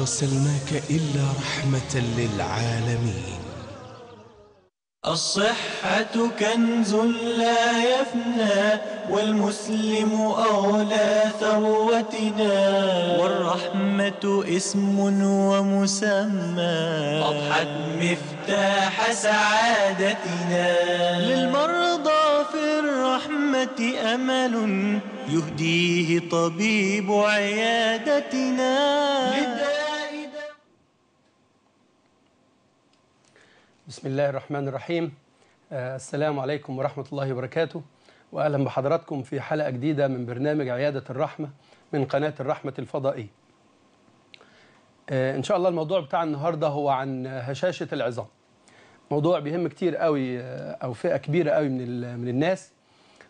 أرسلناك إلا رحمة للعالمين. الصحة كنز لا يفنى والمسلم أولى ثروتنا. والرحمة اسم ومسمى. أضحت مفتاح سعادتنا. للمرضى في الرحمة أمل يهديه طبيب عيادتنا. بسم الله الرحمن الرحيم السلام عليكم ورحمة الله وبركاته وأهلا بحضراتكم في حلقة جديدة من برنامج عيادة الرحمة من قناة الرحمة الفضائية إن شاء الله الموضوع بتاع النهاردة هو عن هشاشة العظام موضوع بيهم كتير قوي أو فئة كبيرة قوي من, من الناس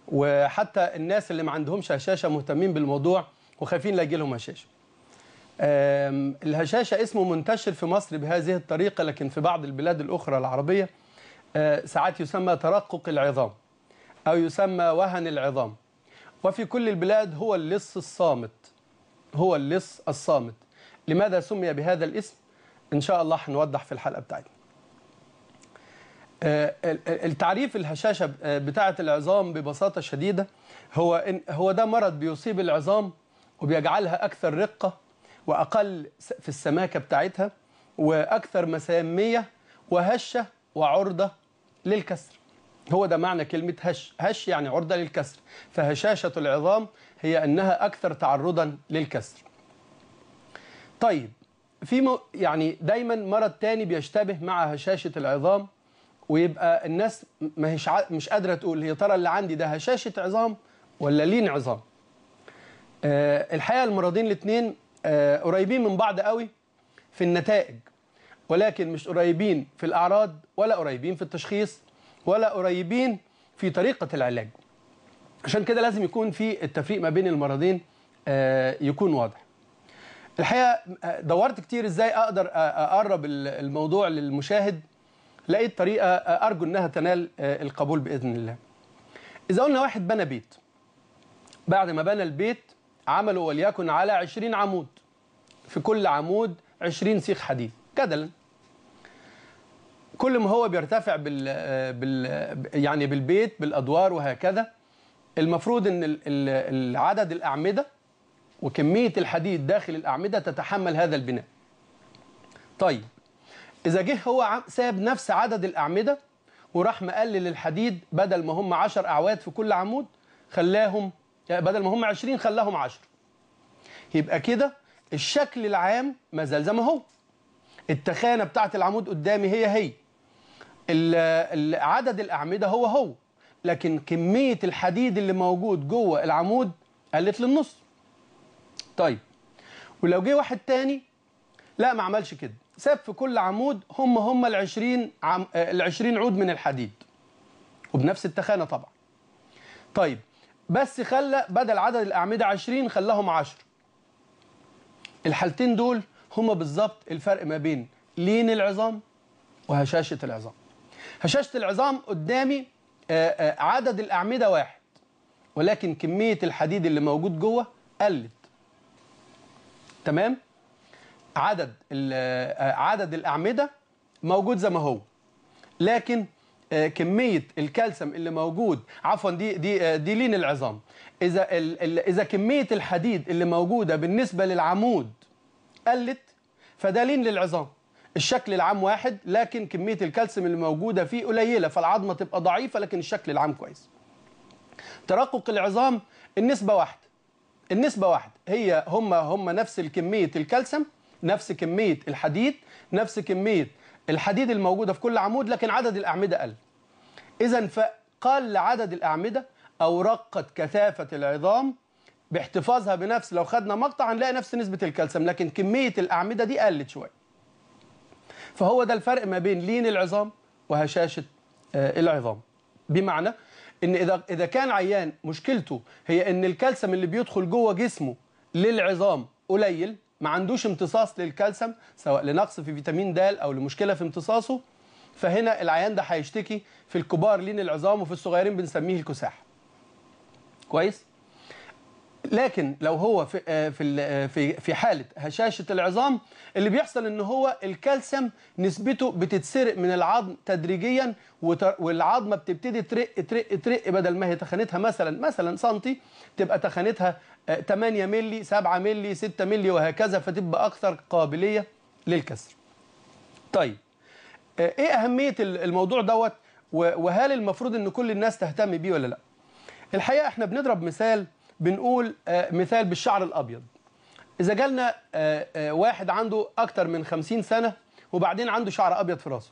وحتى الناس اللي ما عندهمش هشاشة مهتمين بالموضوع وخايفين لا يجي لهم هشاشة آم، الهشاشة اسمه منتشر في مصر بهذه الطريقة لكن في بعض البلاد الأخرى العربية آه، ساعات يسمى ترقق العظام أو يسمى وهن العظام. وفي كل البلاد هو اللص الصامت هو اللص الصامت. لماذا سمي بهذا الاسم؟ إن شاء الله هنوضح في الحلقة بتاعتنا. آه، ال- ال- التعريف الهشاشة آه، بتاعة العظام ببساطة شديدة هو هو ده مرض بيصيب العظام وبيجعلها أكثر رقة وأقل س- في السماكة بتاعتها وأكثر مسامية وهشة وعرضة للكسر. هو ده معنى كلمة هش. هش يعني عرضة للكسر. فهشاشة العظام هي أنها أكثر تعرضا للكسر. طيب في م... يعني دايما مرض تاني بيشتبه مع هشاشة العظام ويبقى الناس ما هيش ع... مش قادرة تقول هي ترى اللي عندي ده هشاشة عظام ولا لين عظام؟ آه الحقيقة المرضين الاثنين آه قريبين من بعض قوي في النتائج ولكن مش قريبين في الأعراض ولا قريبين في التشخيص ولا قريبين في طريقة العلاج. عشان كده لازم يكون في التفريق ما بين المرضين آه يكون واضح. الحقيقة دورت كتير إزاي أقدر أقرب الموضوع للمشاهد. لقيت طريقة أرجو إنها تنال القبول بإذن الله. إذا قلنا واحد بنى بيت. بعد ما بنى البيت عمله وليكن على 20 عمود. في كل عمود 20 سيخ حديد جدلا. كل ما هو بيرتفع بال, بال يعني بالبيت بالأدوار وهكذا المفروض إن ال- ال- العدد الأعمدة وكمية الحديد داخل الأعمدة تتحمل هذا البناء. طيب إذا جه هو ساب نفس عدد الأعمدة وراح مقلل الحديد بدل ما هم 10 أعواد في كل عمود خلاهم بدل ما هم 20 خلاهم 10 يبقى كده الشكل العام ما زال زي ما هو. التخانة بتاعت العمود قدامي هي هي. عدد الأعمدة هو هو. لكن كمية الحديد اللي موجود جوه العمود قلت للنص. طيب ولو جه واحد تاني؟ لا ما عملش كده. ساب في كل عمود هم هم ال 20 عم ال 20 عود من الحديد. وبنفس التخانة طبعا. طيب بس خلى بدل عدد الأعمدة 20 خلاهم 10 الحالتين دول هم بالظبط الفرق ما بين لين العظام وهشاشة العظام. هشاشة العظام قدامي آه، آه، عدد الأعمدة واحد ولكن كمية الحديد اللي موجود جوه قلت. تمام؟ عدد آه، عدد الأعمدة موجود زي ما هو لكن كمية الكالسيوم اللي موجود عفوا دي دي آه، دي لين العظام. إذا إذا كمية الحديد اللي موجودة بالنسبة للعمود قلت فده لين للعظام. الشكل العام واحد لكن كمية الكالسيوم اللي موجودة فيه قليلة فالعظمة تبقى ضعيفة لكن الشكل العام كويس. ترقق العظام النسبة واحدة النسبة واحدة هي هم هم نفس الكمية الكالسيوم نفس كمية الحديد نفس كمية الحديد الموجودة في كل عمود لكن عدد الأعمدة قل إذا فقل عدد الأعمدة أو رقت كثافة العظام باحتفاظها بنفس لو خدنا مقطع هنلاقي نفس نسبة الكالسيوم لكن كمية الأعمدة دي قلت شوية. فهو ده الفرق ما بين لين العظام وهشاشة آه، العظام. بمعنى إن إذا إذا كان عيان مشكلته هي إن الكالسيوم اللي بيدخل جوه جسمه للعظام قليل ما عندوش امتصاص للكالسيوم سواء لنقص في فيتامين د أو لمشكلة في امتصاصه فهنا العيان ده هيشتكي في الكبار لين العظام وفي الصغيرين بنسميه الكساح. كويس؟ لكن لو هو في آه، آه، في في حالة هشاشة العظام اللي بيحصل إن هو الكالسيوم نسبته بتتسرق من العظم تدريجيا والعظمة بتبتدي ترق ترق ترق بدل ما هي تخانتها مثلا مثلا سنتي تبقى تخانتها آه، 8 مللي 7 مللي 6 مللي وهكذا فتبقى أكثر قابلية للكسر. طيب آه، إيه أهمية ال- الموضوع دوت وهل المفروض إن كل الناس تهتم بيه ولا لأ؟ الحقيقة إحنا بنضرب مثال بنقول آه، مثال بالشعر الأبيض. إذا جالنا آه، آه، واحد عنده أكتر من 50 سنة وبعدين عنده شعر أبيض في راسه.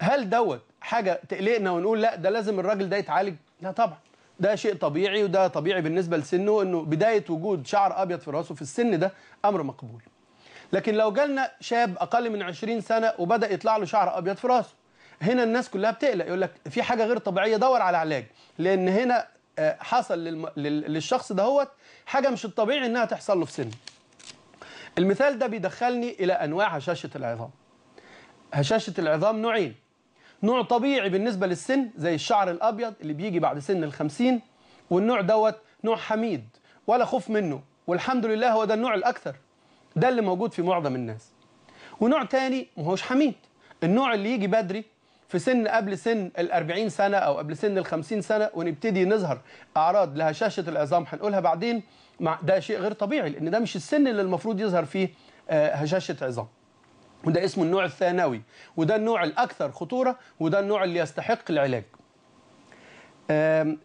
هل دوت حاجة تقلقنا ونقول لا ده لازم الراجل ده يتعالج؟ لا طبعا. ده شيء طبيعي وده طبيعي بالنسبة لسنه إنه بداية وجود شعر أبيض في راسه في السن ده أمر مقبول. لكن لو جالنا شاب أقل من 20 سنة وبدأ يطلع له شعر أبيض في راسه هنا الناس كلها بتقلق يقول لك في حاجة غير طبيعية دور على علاج. لأن هنا حصل للم... لل- للشخص دهوت حاجة مش الطبيعي إنها تحصل له في سنه. المثال ده بيدخلني إلى أنواع هشاشة العظام. هشاشة العظام نوعين. نوع طبيعي بالنسبة للسن زي الشعر الأبيض اللي بيجي بعد سن الخمسين والنوع دوت نوع حميد ولا خوف منه. والحمد لله هو ده النوع الأكثر. ده اللي موجود في معظم الناس. ونوع تاني ما هوش حميد. النوع اللي يجي بدري في سن قبل سن ال 40 سنة أو قبل سن ال 50 سنة ونبتدي نظهر أعراض لهشاشه العظام هنقولها بعدين. مع ده شيء غير طبيعي لأن ده مش السن اللي المفروض يظهر فيه آه، هشاشة عظام. وده اسمه النوع الثانوي وده النوع الأكثر خطورة وده النوع اللي يستحق العلاج.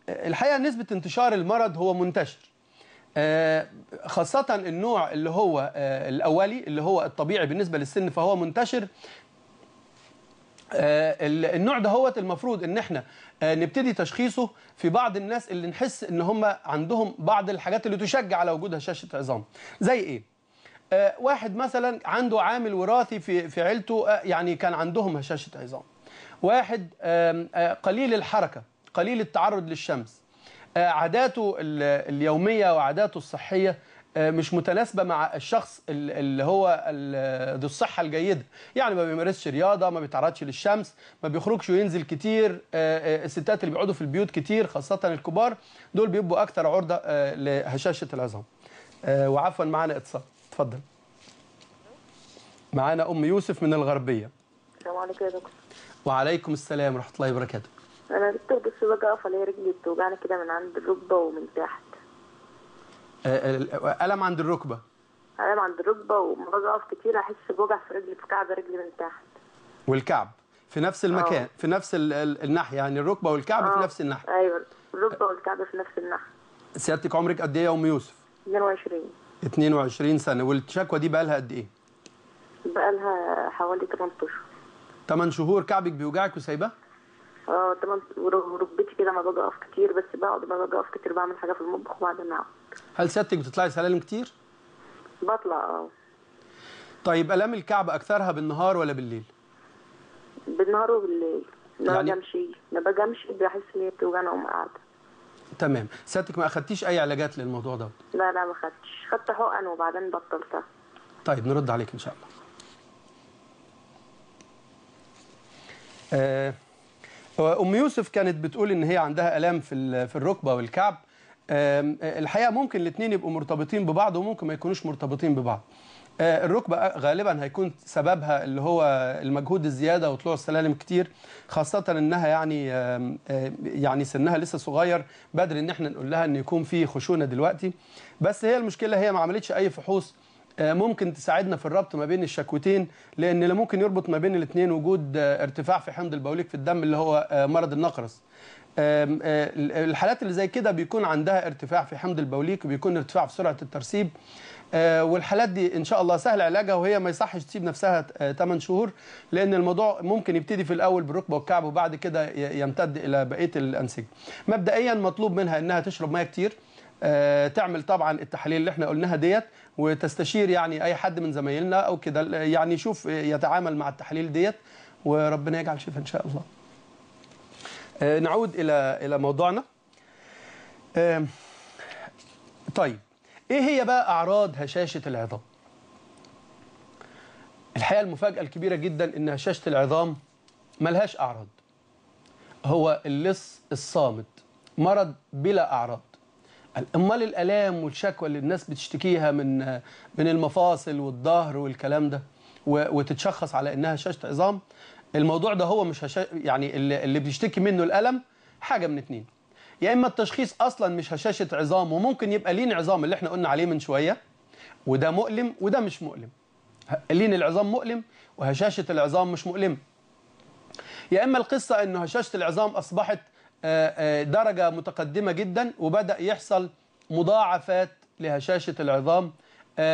الحقيقة نسبة انتشار المرض هو منتشر. آه، خاصة النوع اللي هو آه، الأولي اللي هو الطبيعي بالنسبة للسن فهو منتشر. النوع ده هو المفروض إن إحنا آه، نبتدي تشخيصه في بعض الناس اللي نحس إن هم عندهم بعض الحاجات اللي تشجع على وجود هشاشة عظام. زي إيه؟ آه، واحد مثلا عنده عامل وراثي في في عيلته آه، يعني كان عندهم هشاشة عظام. واحد آه، قليل الحركة قليل التعرض للشمس. آه، عاداته ال- اليومية وعاداته الصحية آه، مش متناسبة مع الشخص ال- اللي هو ذو الصحة الجيدة. يعني ما بيمارسش رياضة ما بيتعرضش للشمس ما بيخرجش وينزل كتير آه، آه، الستات اللي بيقعدوا في البيوت كتير خاصة الكبار دول بيبقوا أكثر عرضة آه، لهشاشة العظام. آه، وعفوا معنا اتصال اتفضل. معانا أم يوسف من الغربية. السلام عليكم يا دكتور. وعليكم السلام ورحمة الله وبركاته. أنا دكتور بس باجي اقف الاقي رجلي بتوجعني كده من عند الركبة ومن تحت. آه، آه، ألم عند الركبة. الم عند الركبة وما باجي أقف كتير أحس بوجع في رجلي في كعب رجلي من تحت. والكعب. في نفس المكان آه. في نفس ال- ال- الناحية يعني الركبة والكعب في آه، نفس الناحية. أيوه الركبة والكعب في نفس الناحية. سيادتك عمرك قد إيه يا أم يوسف؟ 22 22 سنة. والشكوى دي بقى لها قد إيه؟ بقى لها حوالي 8 اشهر 8 شهور كعبك بيوجعك وسايباه آه 8 وركبتي كده ما باجي أقف كتير بس بقعد ما باجي أقف كتير بعمل حاجة في المطبخ وبعدين اقعد هل سيادتك بتطلعي سلالم كتير؟ بطلع آه. طيب آلام الكعب أكثرها بالنهار ولا بالليل؟ بالنهار وبالليل. ما يعني- باجي امشي ما باجي امشي بحس ان هي بتوجعني واقوم قاعدة. تمام. سيادتك ما أخدتيش أي علاجات للموضوع ده؟ لا لا ما خدتش خدت حقن وبعدين بطلتها. طيب نرد عليك إن شاء الله. آه، أم يوسف كانت بتقول إن هي عندها آلام في في الركبة والكعب. آه، الحقيقة ممكن الاثنين يبقوا مرتبطين ببعض وممكن ما يكونوش مرتبطين ببعض. آه، الركبة غالبا هيكون سببها اللي هو المجهود الزيادة وطلوع السلالم كتير خاصة إنها يعني آه، يعني سنها لسه صغير بدري إن إحنا نقول لها إن يكون في خشونة دلوقتي. بس هي المشكلة هي ما عملتش أي فحوص آه، ممكن تساعدنا في الربط ما بين الشكوتين لأن اللي ممكن يربط ما بين الاثنين وجود آه، ارتفاع في حمض البوليك في الدم اللي هو آه، مرض النقرس. آه، الحالات اللي زي كده بيكون عندها ارتفاع في حمض البوليك وبيكون ارتفاع في سرعة الترسيب. آه، والحالات دي إن شاء الله سهل علاجها وهي ما يصحش تسيب نفسها 8 شهور لأن الموضوع ممكن يبتدي في الأول بالركبة والكعب وبعد كده يمتد إلى بقية الأنسجة. مبدئيا مطلوب منها إنها تشرب ميه كتير. آه، تعمل طبعا التحاليل اللي إحنا قلناها ديت وتستشير يعني أي حد من زمايلنا أو كده يعني يشوف يتعامل مع التحاليل ديت وربنا يجعل شفاء إن شاء الله. آه، نعود إلى إلى موضوعنا. طيب إيه هي بقى أعراض هشاشة العظام؟ الحقيقة المفاجأة الكبيرة جدا إن هشاشة العظام ملهاش أعراض. هو اللص الصامت مرض بلا أعراض. أمال الألام والشكوى اللي الناس بتشتكيها من من المفاصل والظهر والكلام ده وتتشخص على إنها هشاشة عظام الموضوع ده هو مش هشا يعني اللي, بيشتكي منه الألم حاجة من اتنين. يا إما التشخيص أصلا مش هشاشة عظام وممكن يبقى لين عظام اللي إحنا قلنا عليه من شوية وده مؤلم وده مش مؤلم. لين العظام مؤلم وهشاشة العظام مش مؤلمة. يا إما القصة إنه هشاشة العظام أصبحت درجة متقدمة جدا وبدأ يحصل مضاعفات لهشاشة العظام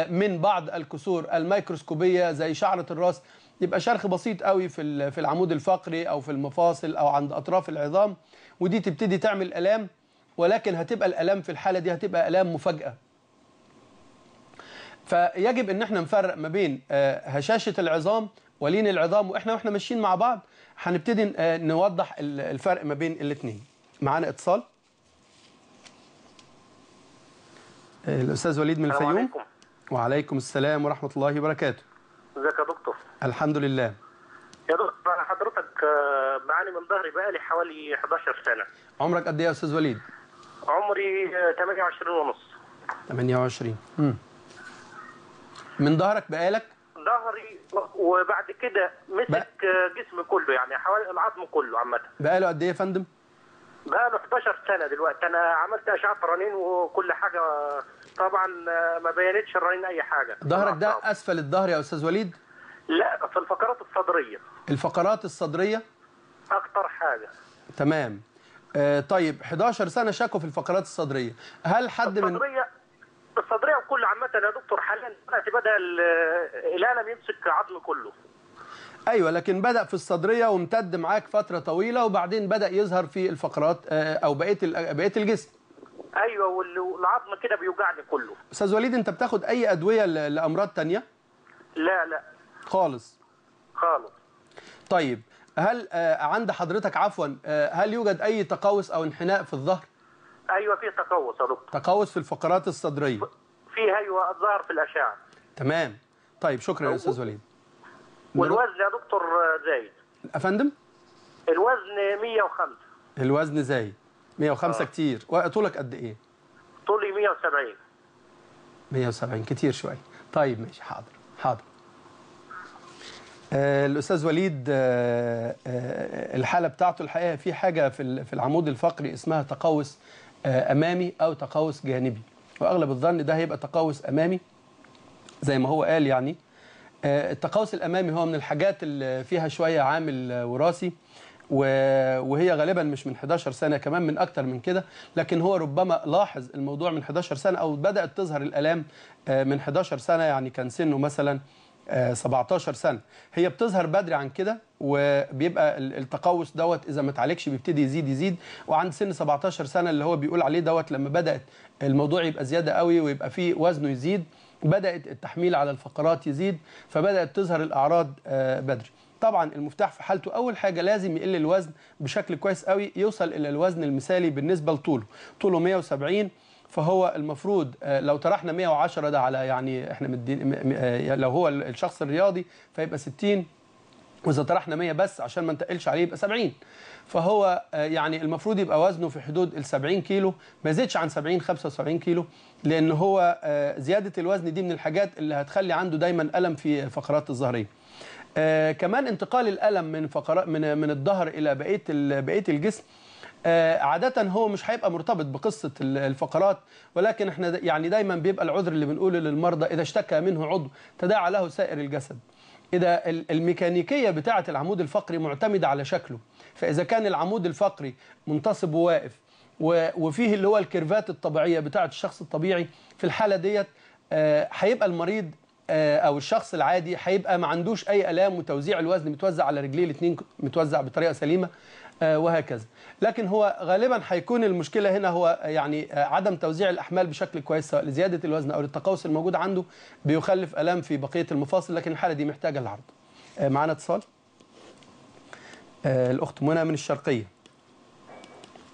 من بعض الكسور الميكروسكوبية زي شعرة الراس. يبقى شرخ بسيط قوي في في العمود الفقري أو في المفاصل أو عند أطراف العظام ودي تبتدي تعمل آلام ولكن هتبقى الآلام في الحالة دي هتبقى آلام مفاجأة. فيجب إن إحنا نفرق ما بين آه، هشاشة العظام ولين العظام وإحنا وإحنا ماشيين مع بعض هنبتدي آه، نوضح ال- الفرق ما بين الاثنين معانا اتصال؟ آه، الأستاذ وليد من الفيوم. عليكم. وعليكم السلام ورحمة الله وبركاته. ازيك يا دكتور؟ الحمد لله. يا دكتور أنا حضرتك آه، بعاني من ظهري بقالي حوالي 11 سنة. عمرك قد إيه يا أستاذ وليد؟ عمري آه، 28 ونص. 28 مم. من ظهرك بقالك؟ ظهري وبعد كده مسك آه، جسمي كله يعني حوالي العظم كله عامة. بقاله قد إيه يا فندم؟ بقى له 11 سنة دلوقتي. أنا عملت أشعة رنين وكل حاجة طبعا آه، ما بينتش الرنين اي حاجة. ظهرك ده أسفل الظهر يا أستاذ وليد؟ لا في الفقرات الصدرية. الفقرات الصدرية؟ أكتر حاجة. تمام. آه طيب 11 سنة شكوا في الفقرات الصدرية. هل حد من الصدريه الصدرية وكل عامة يا دكتور حاليا دلوقتي بدأ ال- الالم يمسك عظمي كله. أيوه لكن بدأ في الصدرية وامتد معاك فترة طويلة وبعدين بدأ يظهر في الفقرات آه أو بقية بقية الجسم. أيوه وال- والعظم كده بيوجعني كله. أستاذ وليد أنت بتاخد أي أدوية لأمراض تانية؟ لا لا. خالص. خالص. طيب هل آه عند حضرتك عفوا آه هل يوجد أي تقوس أو انحناء في الظهر؟ أيوه في تقوس يا دكتور. تقوس في الفقرات الصدرية. في أيوه الظهر في الأشعة. تمام. طيب شكرا يا أستاذ وليد. والوزن يا دكتور زايد. أفندم؟ الوزن 105 الوزن زايد. 105 كتير. طولك قد إيه؟ طولي 170 170 كتير شوية طيب ماشي. حاضر حاضر. آه الأستاذ وليد آه آه الحالة بتاعته الحقيقة في حاجة في في العمود الفقري اسمها تقوس آه أمامي أو تقوس جانبي. وأغلب الظن ده هيبقى تقوس أمامي زي ما هو قال يعني. آه، التقوس الأمامي هو من الحاجات اللي فيها شوية عامل آه، وراثي. وهي غالبا مش من 11 سنة كمان من أكتر من كده. لكن هو ربما لاحظ الموضوع من 11 سنة أو بدأت تظهر الألام آه، من 11 سنة يعني كان سنه مثلا آه، 17 سنة. هي بتظهر بدري عن كده وبيبقى ال- التقوس دوت إذا ما اتعالجش بيبتدي يزيد يزيد. وعند سن 17 سنة اللي هو بيقول عليه دوت لما بدأت الموضوع يبقى زيادة قوي ويبقى فيه وزنه يزيد بدأت التحميل على الفقرات يزيد فبدأت تظهر الأعراض آه، بدري. طبعا المفتاح في حالته أول حاجة لازم يقل الوزن بشكل كويس قوي يوصل إلى الوزن المثالي بالنسبة لطوله. طوله 170 فهو المفروض آه، لو طرحنا 110 ده على يعني إحنا مدين آه، لو هو الشخص الرياضي فيبقى 60 وإذا طرحنا 100 بس عشان ما نتقلش عليه يبقى 70 فهو آه، يعني المفروض يبقى وزنه في حدود ال 70 كيلو ما يزيدش عن 70 75 كيلو لأن هو زيادة الوزن دي من الحاجات اللي هتخلي عنده دايما ألم في فقرات الظهرية. آه، كمان انتقال الألم من فقرات من من الظهر إلى بقية بقية الجسم آه، عادة هو مش هيبقى مرتبط بقصة ال- الفقرات ولكن إحنا يعني دايما بيبقى العذر اللي بنقوله للمرضى إذا اشتكى منه عضو تداعى له سائر الجسد. إذا ال- الميكانيكية بتاعة العمود الفقري معتمدة على شكله فإذا كان العمود الفقري منتصب وواقف وفيه اللي هو الكيرفات الطبيعية بتاعة الشخص الطبيعي في الحالة ديت آه، هيبقى المريض أو الشخص العادي هيبقى ما عندوش أي آلام وتوزيع الوزن متوزع على رجليه الاثنين متوزع بطريقة سليمة آه، وهكذا. لكن هو غالبا هيكون المشكلة هنا هو يعني آه، عدم توزيع الأحمال بشكل كويس سواء لزيادة الوزن أو للتقوس الموجود عنده بيخلف آلام في بقية المفاصل لكن الحالة دي محتاجة العرض. آه، معانا اتصال؟ آه، الأخت منى من الشرقية.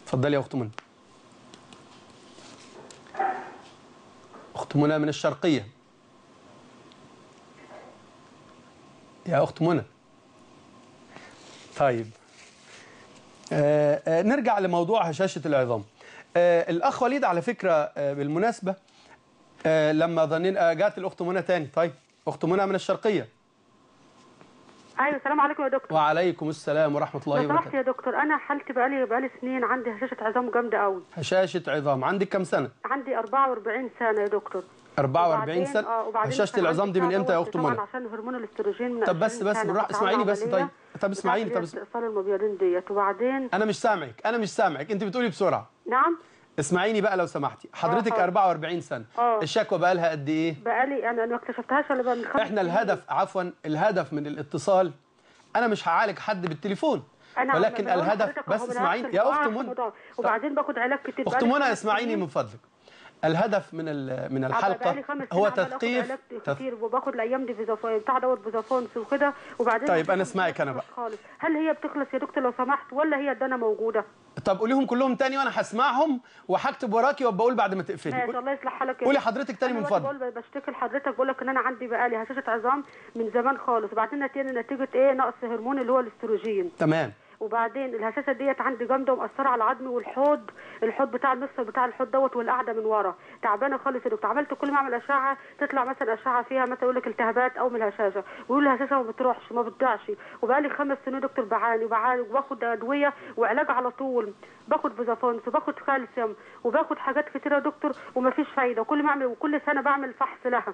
اتفضلي يا أخت منى. أخت منى من الشرقية. يا أخت منى. طيب. آه آه نرجع لموضوع هشاشة العظام. آه الأخ وليد على فكرة آه بالمناسبة آه لما ظنين آه جات الأخت منى تاني. طيب أخت منى من الشرقية. أيوه السلام عليكم يا دكتور. وعليكم السلام ورحمة الله وبركاته. يا دكتور؟ أنا حالتي بقالي بقالي سنين عندي هشاشة عظام جامدة قوي هشاشة عظام. عندك كم سنة؟ عندي 44 سنة يا دكتور. 44 وبعدين- سنة؟ آه، هشاشة العظام دي من إمتى يا أخت منى؟ عشان هرمون الاستروجين من طب بس 20 بس بالراحه اسمعيني بس طيب. طب اسمعيني طب اس- استئصال المبيضين ديت. وبعدين؟ أنا مش سامعك أنا مش سامعك أنت بتقولي بسرعة. نعم. اسمعيني بقى لو سمحتي. حضرتك آه. 44 سنة. آه. الشكوى بقى لها قد إيه؟ بقالي أنا ما اكتشفتهاش الا بقى من خمس إحنا. الهدف عفوا الهدف من الاتصال أنا مش هعالج حد بالتليفون. أنا ولكن الهدف بس اسمعيني يا أخت منى. وبعدين باخد علاج كتير أخت منى اسمعيني. من فضلك. الهدف من من الحلقة هو تثقيف كتير وباخد الأيام دي فيزافون بتاع دوت فيزافونس وكده وبعدين طيب، أسمعك أنا بتخلص بقى. خالص. هل هي بتخلص يا دكتور لو سمحت ولا هي الدنا موجودة؟ طب قوليهم كلهم تاني وأنا هسمعهم وهكتب وراكي وبقول بعد ما تقفلي. ماشي الله يصلح حالك قولي. حضرتك تاني من فضلك. بقول بشتكي لحضرتك بقول لك إن أنا عندي بقالي هشاشة عظام من زمان خالص. وبعدين نتيجه نتيجة إيه؟ نقص هرمون اللي هو الاستروجين. تمام. وبعدين الهشاشة ديت عندي جامدة ومأثرة على عظمي والحوض الحوض بتاع المفصل بتاع الحوض دوت والقعدة من ورا. تعبانة خالص يا دكتور. عملت كل ما أعمل أشعة تطلع مثلا أشعة فيها مثلا يقول لك التهابات أو من الهشاشة. ويقول الهشاشة ما بتروحش ما بتضيعش. وبقالي خمس سنين دكتور بعاني وبعاني وباخد أدوية وعلاج على طول. باخد فيزافونس وباخد كالسيوم وباخد حاجات كتيرة يا دكتور ومفيش فايدة. وكل ما أعمل وكل سنة بعمل فحص لها.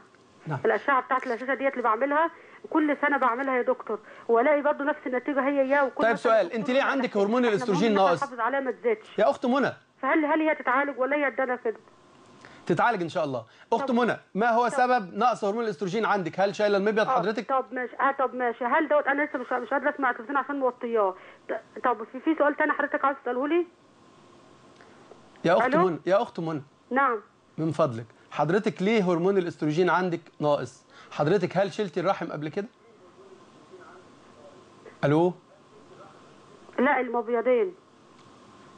نعم. الأشعة بتاعت الهشاشه ديت اللي بعملها كل سنة بعملها يا دكتور. وألاقي برضه نفس النتيجة هي هي وكل طيب سؤال، أنت ليه عندك هرمون إحنا ناقص؟ نحافظ عليها ما تزيدش. يا أخت منى. فهل هل هي تتعالج ولا هي الدنا كده؟ تتعالج إن شاء الله. أخت طب- منى ما هو سبب نقص هرمون الأستروجين عندك؟ هل شايلة المبيض آه، حضرتك؟ طب ماشي آه طب ماشي. هل دوت أنا لسه مش مش قادره اسمع التلفزيون عشان موطياه؟ طب في في سؤال تاني حضرتك عاوز تسأله لي؟ يا أخت؟ منى يا أخت منى. نعم. من فضلك. حضرتك ليه هرمون الاستروجين عندك ناقص؟ حضرتك هل شلتي الرحم قبل كده؟ ألو؟ لا المبيضين.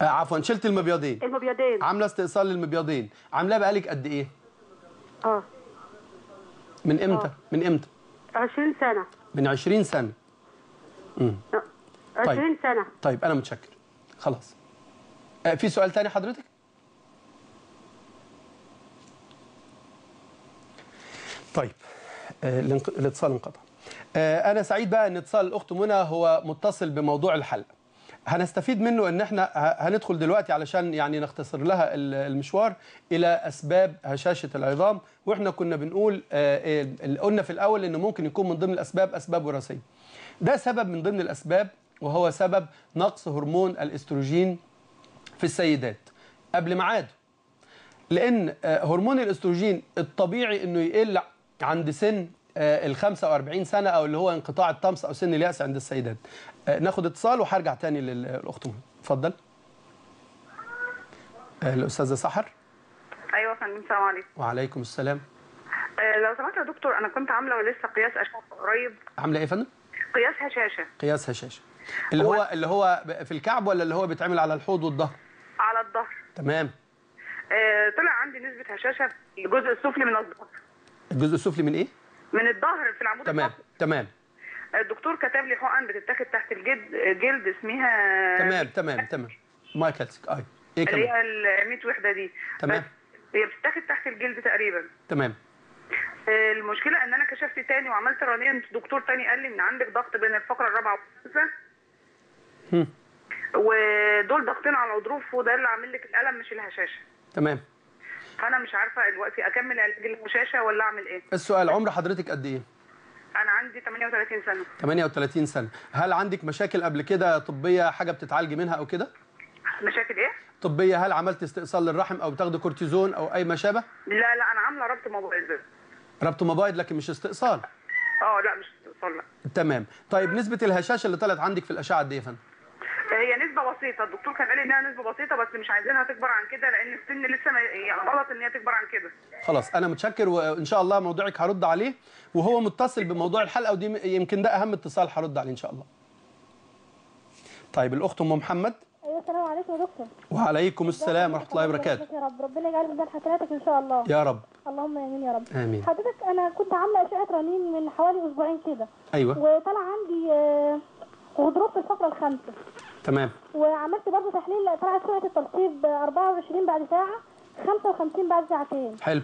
آه عفوا شلت المبيضين. المبيضين. عاملة استئصال للمبيضين. عاملاه بقالك قد إيه؟ آه. من إمتى؟ آه. من إمتى؟ 20 سنة. من 20 سنة. امم آه، 20 سنة. طيب أنا متشكر. خلاص. آه في سؤال تاني حضرتك؟ طيب آه الاتصال انقطع. آه أنا سعيد بقى إن اتصال الأخت منى هو متصل بموضوع الحلقة هنستفيد منه إن إحنا هندخل دلوقتي علشان يعني نختصر لها ال- المشوار إلى أسباب هشاشة العظام وإحنا كنا بنقول آه، آه، قلنا في الأول إنه ممكن يكون من ضمن الأسباب أسباب وراثية. ده سبب من ضمن الأسباب وهو سبب نقص هرمون الإستروجين في السيدات قبل ميعاده. لأن آه، هرمون الإستروجين الطبيعي إنه يقل عند سن آه، ال 45 سنة أو اللي هو انقطاع الطمس أو سن اليأس عند السيدات. آه، ناخد اتصال وهرجع تاني للأخت اتفضل. آه، الأستاذة سحر. أيوه يا فندم السلام عليكم. وعليكم السلام. لو سمحت يا دكتور أنا كنت عاملة لسه قياس أشعة قريب. عاملة إيه يا فندم؟ قياس هشاشة. قياس هشاشة. اللي هو اللي هو في الكعب ولا اللي هو بيتعمل على الحوض والظهر؟ على الظهر. تمام. آه طلع عندي نسبة هشاشة في الجزء السفلي من الظهر. الجزء السفلي من إيه؟ من الظهر في العمود تمام الفقري تمام. الدكتور كتب لي حقن بتتاخد تحت الجلد جلد اسمها تمام تمام تمام. مايكلسك اي إيه اللي كمان هي ال 100 وحدة دي. تمام. هي بتتاخد تحت الجلد تقريبا. تمام. آه، المشكلة إن أنا كشفت تاني وعملت رنين دكتور تاني قال لي إن عندك ضغط بين الفقرة الرابعة والخامسة. ودول ضغطين على الغضروف وده اللي عامل لك الألم مش الهشاشة. تمام. فانا مش عارفة دلوقتي أكمل علاج الهشاشه ولا أعمل إيه؟ السؤال عمر حضرتك قد إيه؟ أنا عندي 38 سنة. 38 سنة. هل عندك مشاكل قبل كده طبية حاجة بتتعالجي منها أو كده؟ مشاكل إيه؟ طبية هل عملت استئصال للرحم أو بتاخدي كورتيزون أو أي ما شابه لا لا أنا عاملة ربط موبايل بس. ربط مبايض لكن مش استئصال. آه لا مش استئصال لا. تمام. طيب نسبة الهشاشه اللي طلعت عندك في الأشعة قد إيه يا فندم؟ بسيطة. الدكتور كان قال لي إنها نسبة بسيطة بس مش عايزينها تكبر عن كده لأن السن لسه ما يعني غلط إن هي تكبر عن كده. خلاص أنا متشكر وإن شاء الله موضوعك هرد عليه وهو متصل بموضوع الحلقة ودي يمكن ده أهم اتصال هرد عليه إن شاء الله. طيب الأخت أم محمد؟ أيوه السلام عليكم يا دكتور. وعليكم السلام ورحمة الله وبركاته. يا رب ربنا يجعل من حسناتك إن شاء الله. يا رب. اللهم آمين يا رب. آمين. حضرتك أنا كنت عاملة أشعة رنين من حوالي أسبوعين كده. أيوه. وطلع عندي آه، غضروف في الفقرة الخامسة. تمام. وعملت عملت برضه تحليل طلعت سرعة الترطيب 24 بعد ساعة 55 بعد ساعتين. حلو.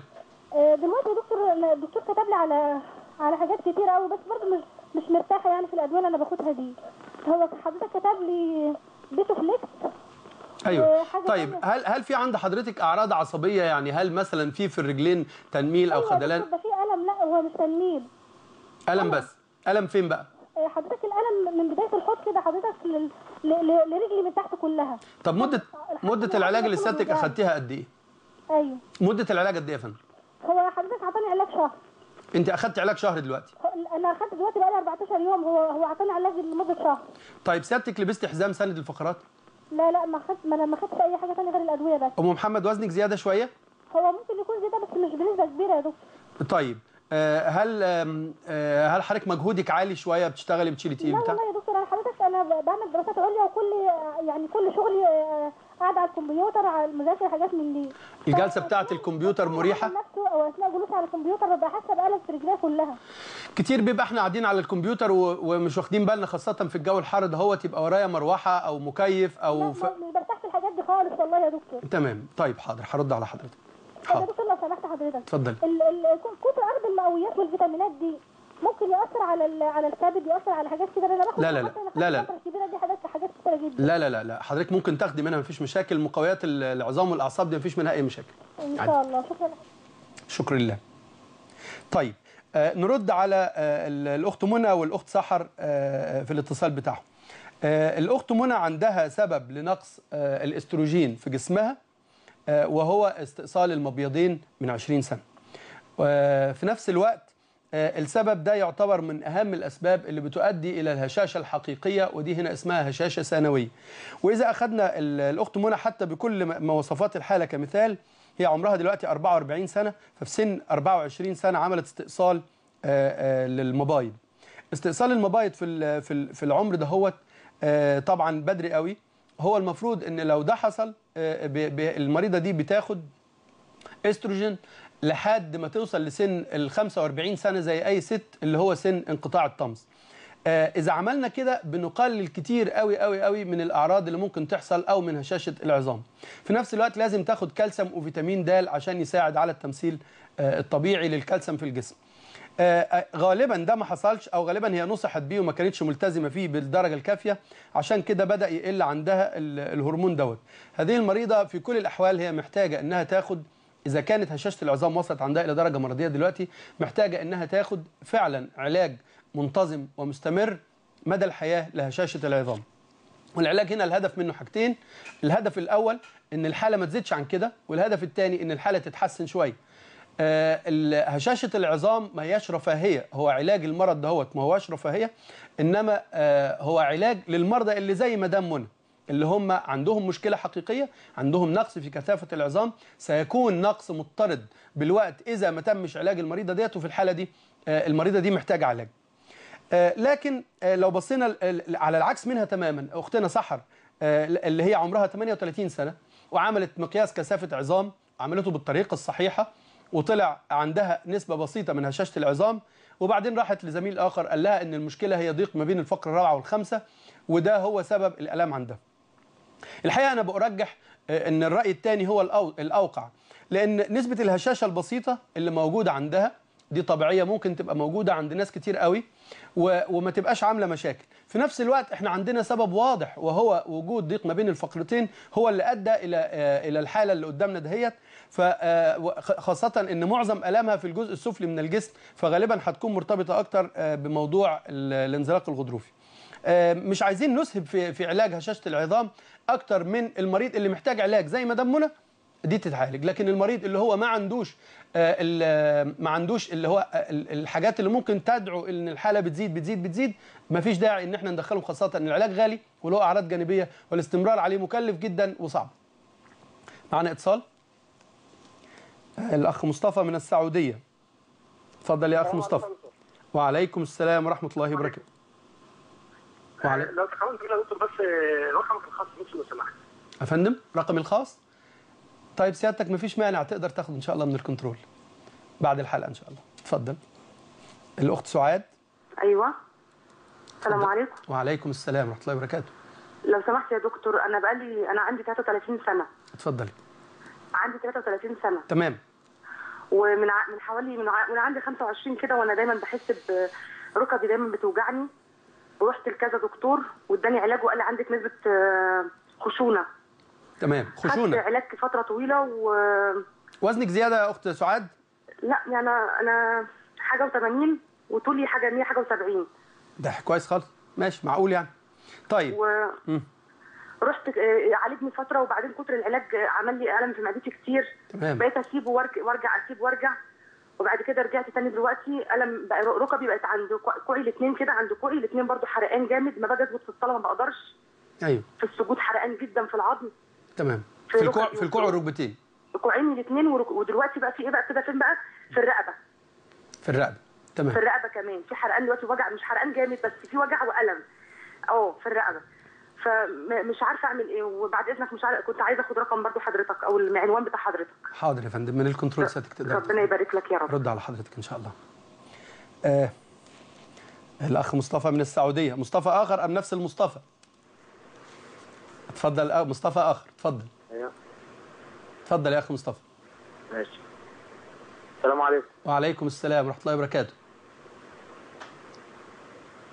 آه، دلوقتي يا دكتور الدكتور كتب لي على على حاجات كتير قوي بس برضه مش مش مرتاحة يعني في الأدوية اللي أنا باخدها دي. هو حضرتك كتب لي بيتوفليكس أيوه. حاجة طيب. هل هل في عند حضرتك أعراض عصبية؟ يعني هل مثلا في في الرجلين تنميل أو أيوة خدلان ده في ألم. لا هو مش تنميل. ألم بس. ألم فين بقى؟ آه، حضرتك الألم من بداية الحوض كده حضرتك لرجلي من تحت كلها. طب مده مدة العلاج اللي سيادتك. أخدتيها قد إيه؟ أيوه. مدة العلاج قد إيه يا فندم؟ هو حضرتك عطاني علاج شهر. أنت اخدت علاج شهر دلوقتي؟ أنا أخدت دلوقتي بقالي 14 يوم هو هو عطاني علاج لمدة شهر. طيب سيادتك لبست حزام سند الفقرات؟ لا لا ما خدت ما أنا ما خدتش أي حاجة ثانية غير الأدوية بس. ام محمد وزنك زيادة شوية؟ هو ممكن يكون زي ده بس مش بنسبة كبيرة يا دكتور. طيب. هل آم، آه، هل حضرتك مجهودك عالي شوية بتشتغلي بتشيلي تقيل لا بتاع؟ والله يا دكتور أنا حضرتك أنا بعمل دراسات عليا وكل يعني كل شغلي آه، قاعدة على الكمبيوتر على المذاكرة حاجات من دي. الجلسة بتاعة الكمبيوتر مريحة؟ نفسه أو اثناء جلوسي على الكمبيوتر ببقى حاسة بألم في رجليا كلها. كتير بيبقى إحنا قاعدين على الكمبيوتر ومش واخدين بالنا خاصة في الجو الحار دهوت يبقى ورايا مروحة أو مكيف لا أو ف... برتاح في الحاجات دي خالص والله يا دكتور. تمام. طيب حاضر. هرد على حضرتك. طب يا دكتور لو سمحت حضرتك. اتفضل. كتر اخذ المقويات والفيتامينات دي ممكن يأثر على على الكبد يأثر على حاجات كده. أنا باخد لا، لا، لا. لا، الكبيره دي حاجات حاجات كتيرة جدا. لا لا لا لا. حضرتك ممكن تاخدي منها مفيش مشاكل. مقويات ال- العظام والأعصاب دي مفيش منها أي مشاكل. إن. شاء الله. شكرا. شكرا لله. طيب آه نرد على آه ال- الأخت منى والأخت سحر آه في الاتصال بتاعهم. آه الأخت منى عندها سبب لنقص آه الإستروجين في جسمها. آه وهو استئصال المبيضين من 20 سنة. وفي نفس الوقت آه، السبب ده يعتبر من أهم الأسباب اللي بتؤدي إلى الهشاشة الحقيقية ودي هنا اسمها هشاشة ثانوية. وإذا أخذنا ال- الأخت منى حتى بكل مواصفات الحالة كمثال هي عمرها دلوقتي 44 سنة ففي سن 24 سنة عملت استئصال آه، آه، للمبايض. استئصال المبايض في ال- في ال- في العمر ده هو طبعا بدري قوي. هو المفروض إن لو ده حصل آه، المريضة دي بتاخد إستروجين لحد ما توصل لسن ال 45 سنة زي أي ست اللي هو سن انقطاع الطمث. آه، إذا عملنا كده بنقلل كتير قوي قوي قوي من الأعراض اللي ممكن تحصل أو من هشاشة العظام. في نفس الوقت لازم تاخد كالسيوم وفيتامين د عشان يساعد على التمثيل آه، الطبيعي للكالسيوم في الجسم. آه، آه، غالبا ده ما حصلش أو غالبا هي نصحت بيه وما كانتش ملتزمة فيه بالدرجة الكافية. عشان كده بدأ يقل عندها ال- الهرمون دوت. هذه المريضة في كل الأحوال هي محتاجة إنها تاخد إذا كانت هشاشة العظام وصلت عندها إلى درجة مرضية دلوقتي محتاجة إنها تاخد فعلا علاج منتظم ومستمر مدى الحياة لهشاشة العظام. والعلاج هنا الهدف منه حاجتين. الهدف الأول إن الحالة ما تزيدش عن كده والهدف الثاني إن الحالة تتحسن شوية. هشاشة العظام ما هياش رفاهية. هو علاج المرض دهوت ما هواش رفاهية إنما آه، هو علاج للمرضى اللي زي مدام منى اللي هم عندهم مشكلة حقيقية عندهم نقص في كثافة العظام. سيكون نقص مضطرد بالوقت إذا ما تمش علاج المريضة ديت وفي الحالة دي آه، المريضة دي محتاجة علاج. آه، لكن آه، لو بصينا على العكس منها تماما أختنا سحر آه، اللي هي عمرها 38 سنة وعملت مقياس كثافة عظام عملته بالطريقة الصحيحة وطلع عندها نسبة بسيطة من هشاشة العظام وبعدين راحت لزميل آخر قال لها إن المشكلة هي ضيق ما بين الفقره الرابعة والخامسة وده هو سبب الالام عندها. الحقيقة أنا برجح آه، إن الرأي الثاني هو الأو- الأوقع لأن نسبة الهشاشة البسيطة اللي موجودة عندها دي طبيعية ممكن تبقى موجودة عند ناس كتير قوي وما تبقاش عاملة مشاكل في نفس الوقت إحنا عندنا سبب واضح وهو وجود ضيق ما بين الفقرتين هو اللي أدى إلى آه، إلى الحالة اللي قدامنا دهيت فخاصه إن معظم آلامها في الجزء السفلي من الجسم فغالبا هتكون مرتبطة أكتر آه، بموضوع ال- الانزلاق الغضروفي. آه، مش عايزين نسهب في علاج هشاشة العظام أكتر من المريض اللي محتاج علاج زي مدام منى دي تتعالج. لكن المريض اللي هو ما عندوش آه، ما عندوش اللي هو آه، ال- الحاجات اللي ممكن تدعو إن الحالة بتزيد بتزيد بتزيد ما فيش داعي إن إحنا ندخلهم خاصة إن العلاج غالي وله أعراض جانبية والإستمرار عليه مكلف جدا وصعب. معنا اتصال؟ آه، الأخ مصطفى من السعودية. اتفضل يا أخ مصطفى. وعليكم السلام ورحمة الله وبركاته. وعلي... لو تحاول تقول يا دكتور بس رقمك الخاص بس لو سمحت. يا فندم رقم الخاص؟ طيب سيادتك مفيش مانع تقدر تاخد إن شاء الله من الكنترول. بعد الحلقة إن شاء الله. اتفضل الأخت سعاد. أيوه. السلام. عليكم. وعليكم السلام ورحمة الله وبركاته. لو سمحت يا دكتور أنا بقالي أنا عندي 33 سنة. اتفضلي عندي 33 سنة. تمام. ومن ع... من حوالي من, ع... من عندي 25 كده وأنا دايما بحس بركبي دايما بتوجعني. ورحت لكذا دكتور واداني علاج وقال لي عندك نسبة آه، خشونة. تمام. خدت خشونة. علاج فترة طويلة و وزنك زيادة يا أخت سعاد؟ لا يعني أنا أنا حاجة و80 وطولي حاجة 100 حاجة و70 ده كويس خالص. ماشي معقول يعني. طيب. و. رحت آه، عالجني فترة وبعدين كتر العلاج آه، عمل لي الم في معدتي كتير. تمام. بقيت اسيبه وأرجع أسيب وأرجع. وبعد كده رجعت تاني دلوقتي. ألم بقى ركبي بقت عند كوع- كوعي الاثنين كده عند كوعي الاثنين برضو حرقان جامد. ما باجي اثبت في الصلاة ما بقدرش. أيوه. في السجود حرقان جدا في العظم. تمام. في في الكوع في الكوع والركبتين؟ كوعين الاثنين ودلوقتي بقى في إيه بقى؟ كده فين بقى؟ في الرقبة. في الرقبة. في تمام الرقبة كمان. في حرقان دلوقتي وجع مش حرقان جامد بس في وجع وألم. آه في الرقبة. فمش عارفة أعمل إيه وبعد إذنك مش عارفه كنت عايزة أخد رقم برضو حضرتك أو العنوان بتاع حضرتك. حاضر يا فندم من الكنترول سيادتك تقدر ربنا يبارك لك يا رب. رد على حضرتك إن شاء الله. آه الأخ مصطفى من السعودية. مصطفى آخر أم نفس المصطفى؟ اتفضل آه مصطفى آخر. اتفضل. أيوه. اتفضل يا أخ مصطفى. ماشي. السلام عليكم. وعليكم السلام ورحمة الله وبركاته.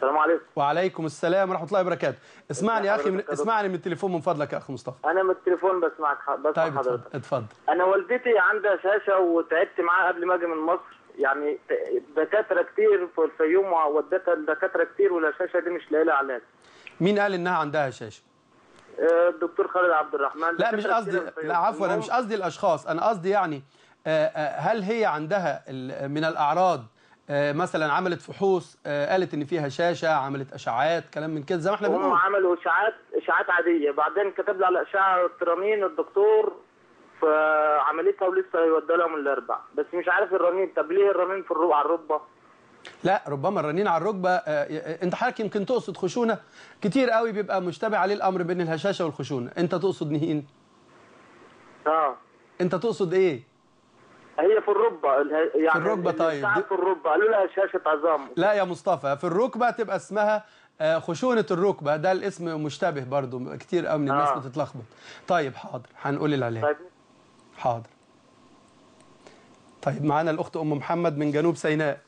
السلام عليكم. وعليكم السلام ورحمة الله وبركاته. اسمعني يا أخي من؟ اسمعني من التليفون من فضلك يا أخ مصطفى. أنا من التليفون بسمعك ح- بسمع طيب حضرتك. اتفضل. أنا والدتي عندها شاشة وتعبت معاها قبل ما أجي من مصر. يعني دكاترة كتير في الفيوم ودتها لدكاترة كتير والشاشه دي مش لاقي لها علاج مين قال إنها عندها هشاشه آه، الدكتور خالد عبد الرحمن. لا مش قصدي. لا عفوا أنا مش قصدي الأشخاص أنا قصدي يعني آه، آه، هل هي عندها من الأعراض مثلا عملت فحوص آه، قالت إن فيها هشاشة عملت اشعاعات كلام من كده زي ما إحنا هم بنقول. عملوا اشاعات اشاعات عادية. بعدين كتب لي على اشعه الرنين الدكتور فعملتها ولسه هيوديها لهم الأربع. بس مش عارف الرنين طب ليه الرنين في الربع على الركبة؟ لا ربما الرنين على الركبة آه، آه، أنت حضرتك يمكن تقصد خشونة. كتير قوي بيبقى مشتبه عليه الأمر بين الهشاشة والخشونة. أنت تقصد مين آه. أنت تقصد إيه؟ هي في الركبة يعني الركبة طيب. الاشعاعات في الركبة. قالوا لها شاشة عظام. لا يا مصطفى في الركبة تبقى اسمها آه، خشونة الركبة. ده الاسم مشتبه برضو كتير قوي من الناس آه. بتتلخبط. طيب حاضر. هنقول العلاج طيب. حاضر. طيب معانا الأخت أم محمد من جنوب سيناء.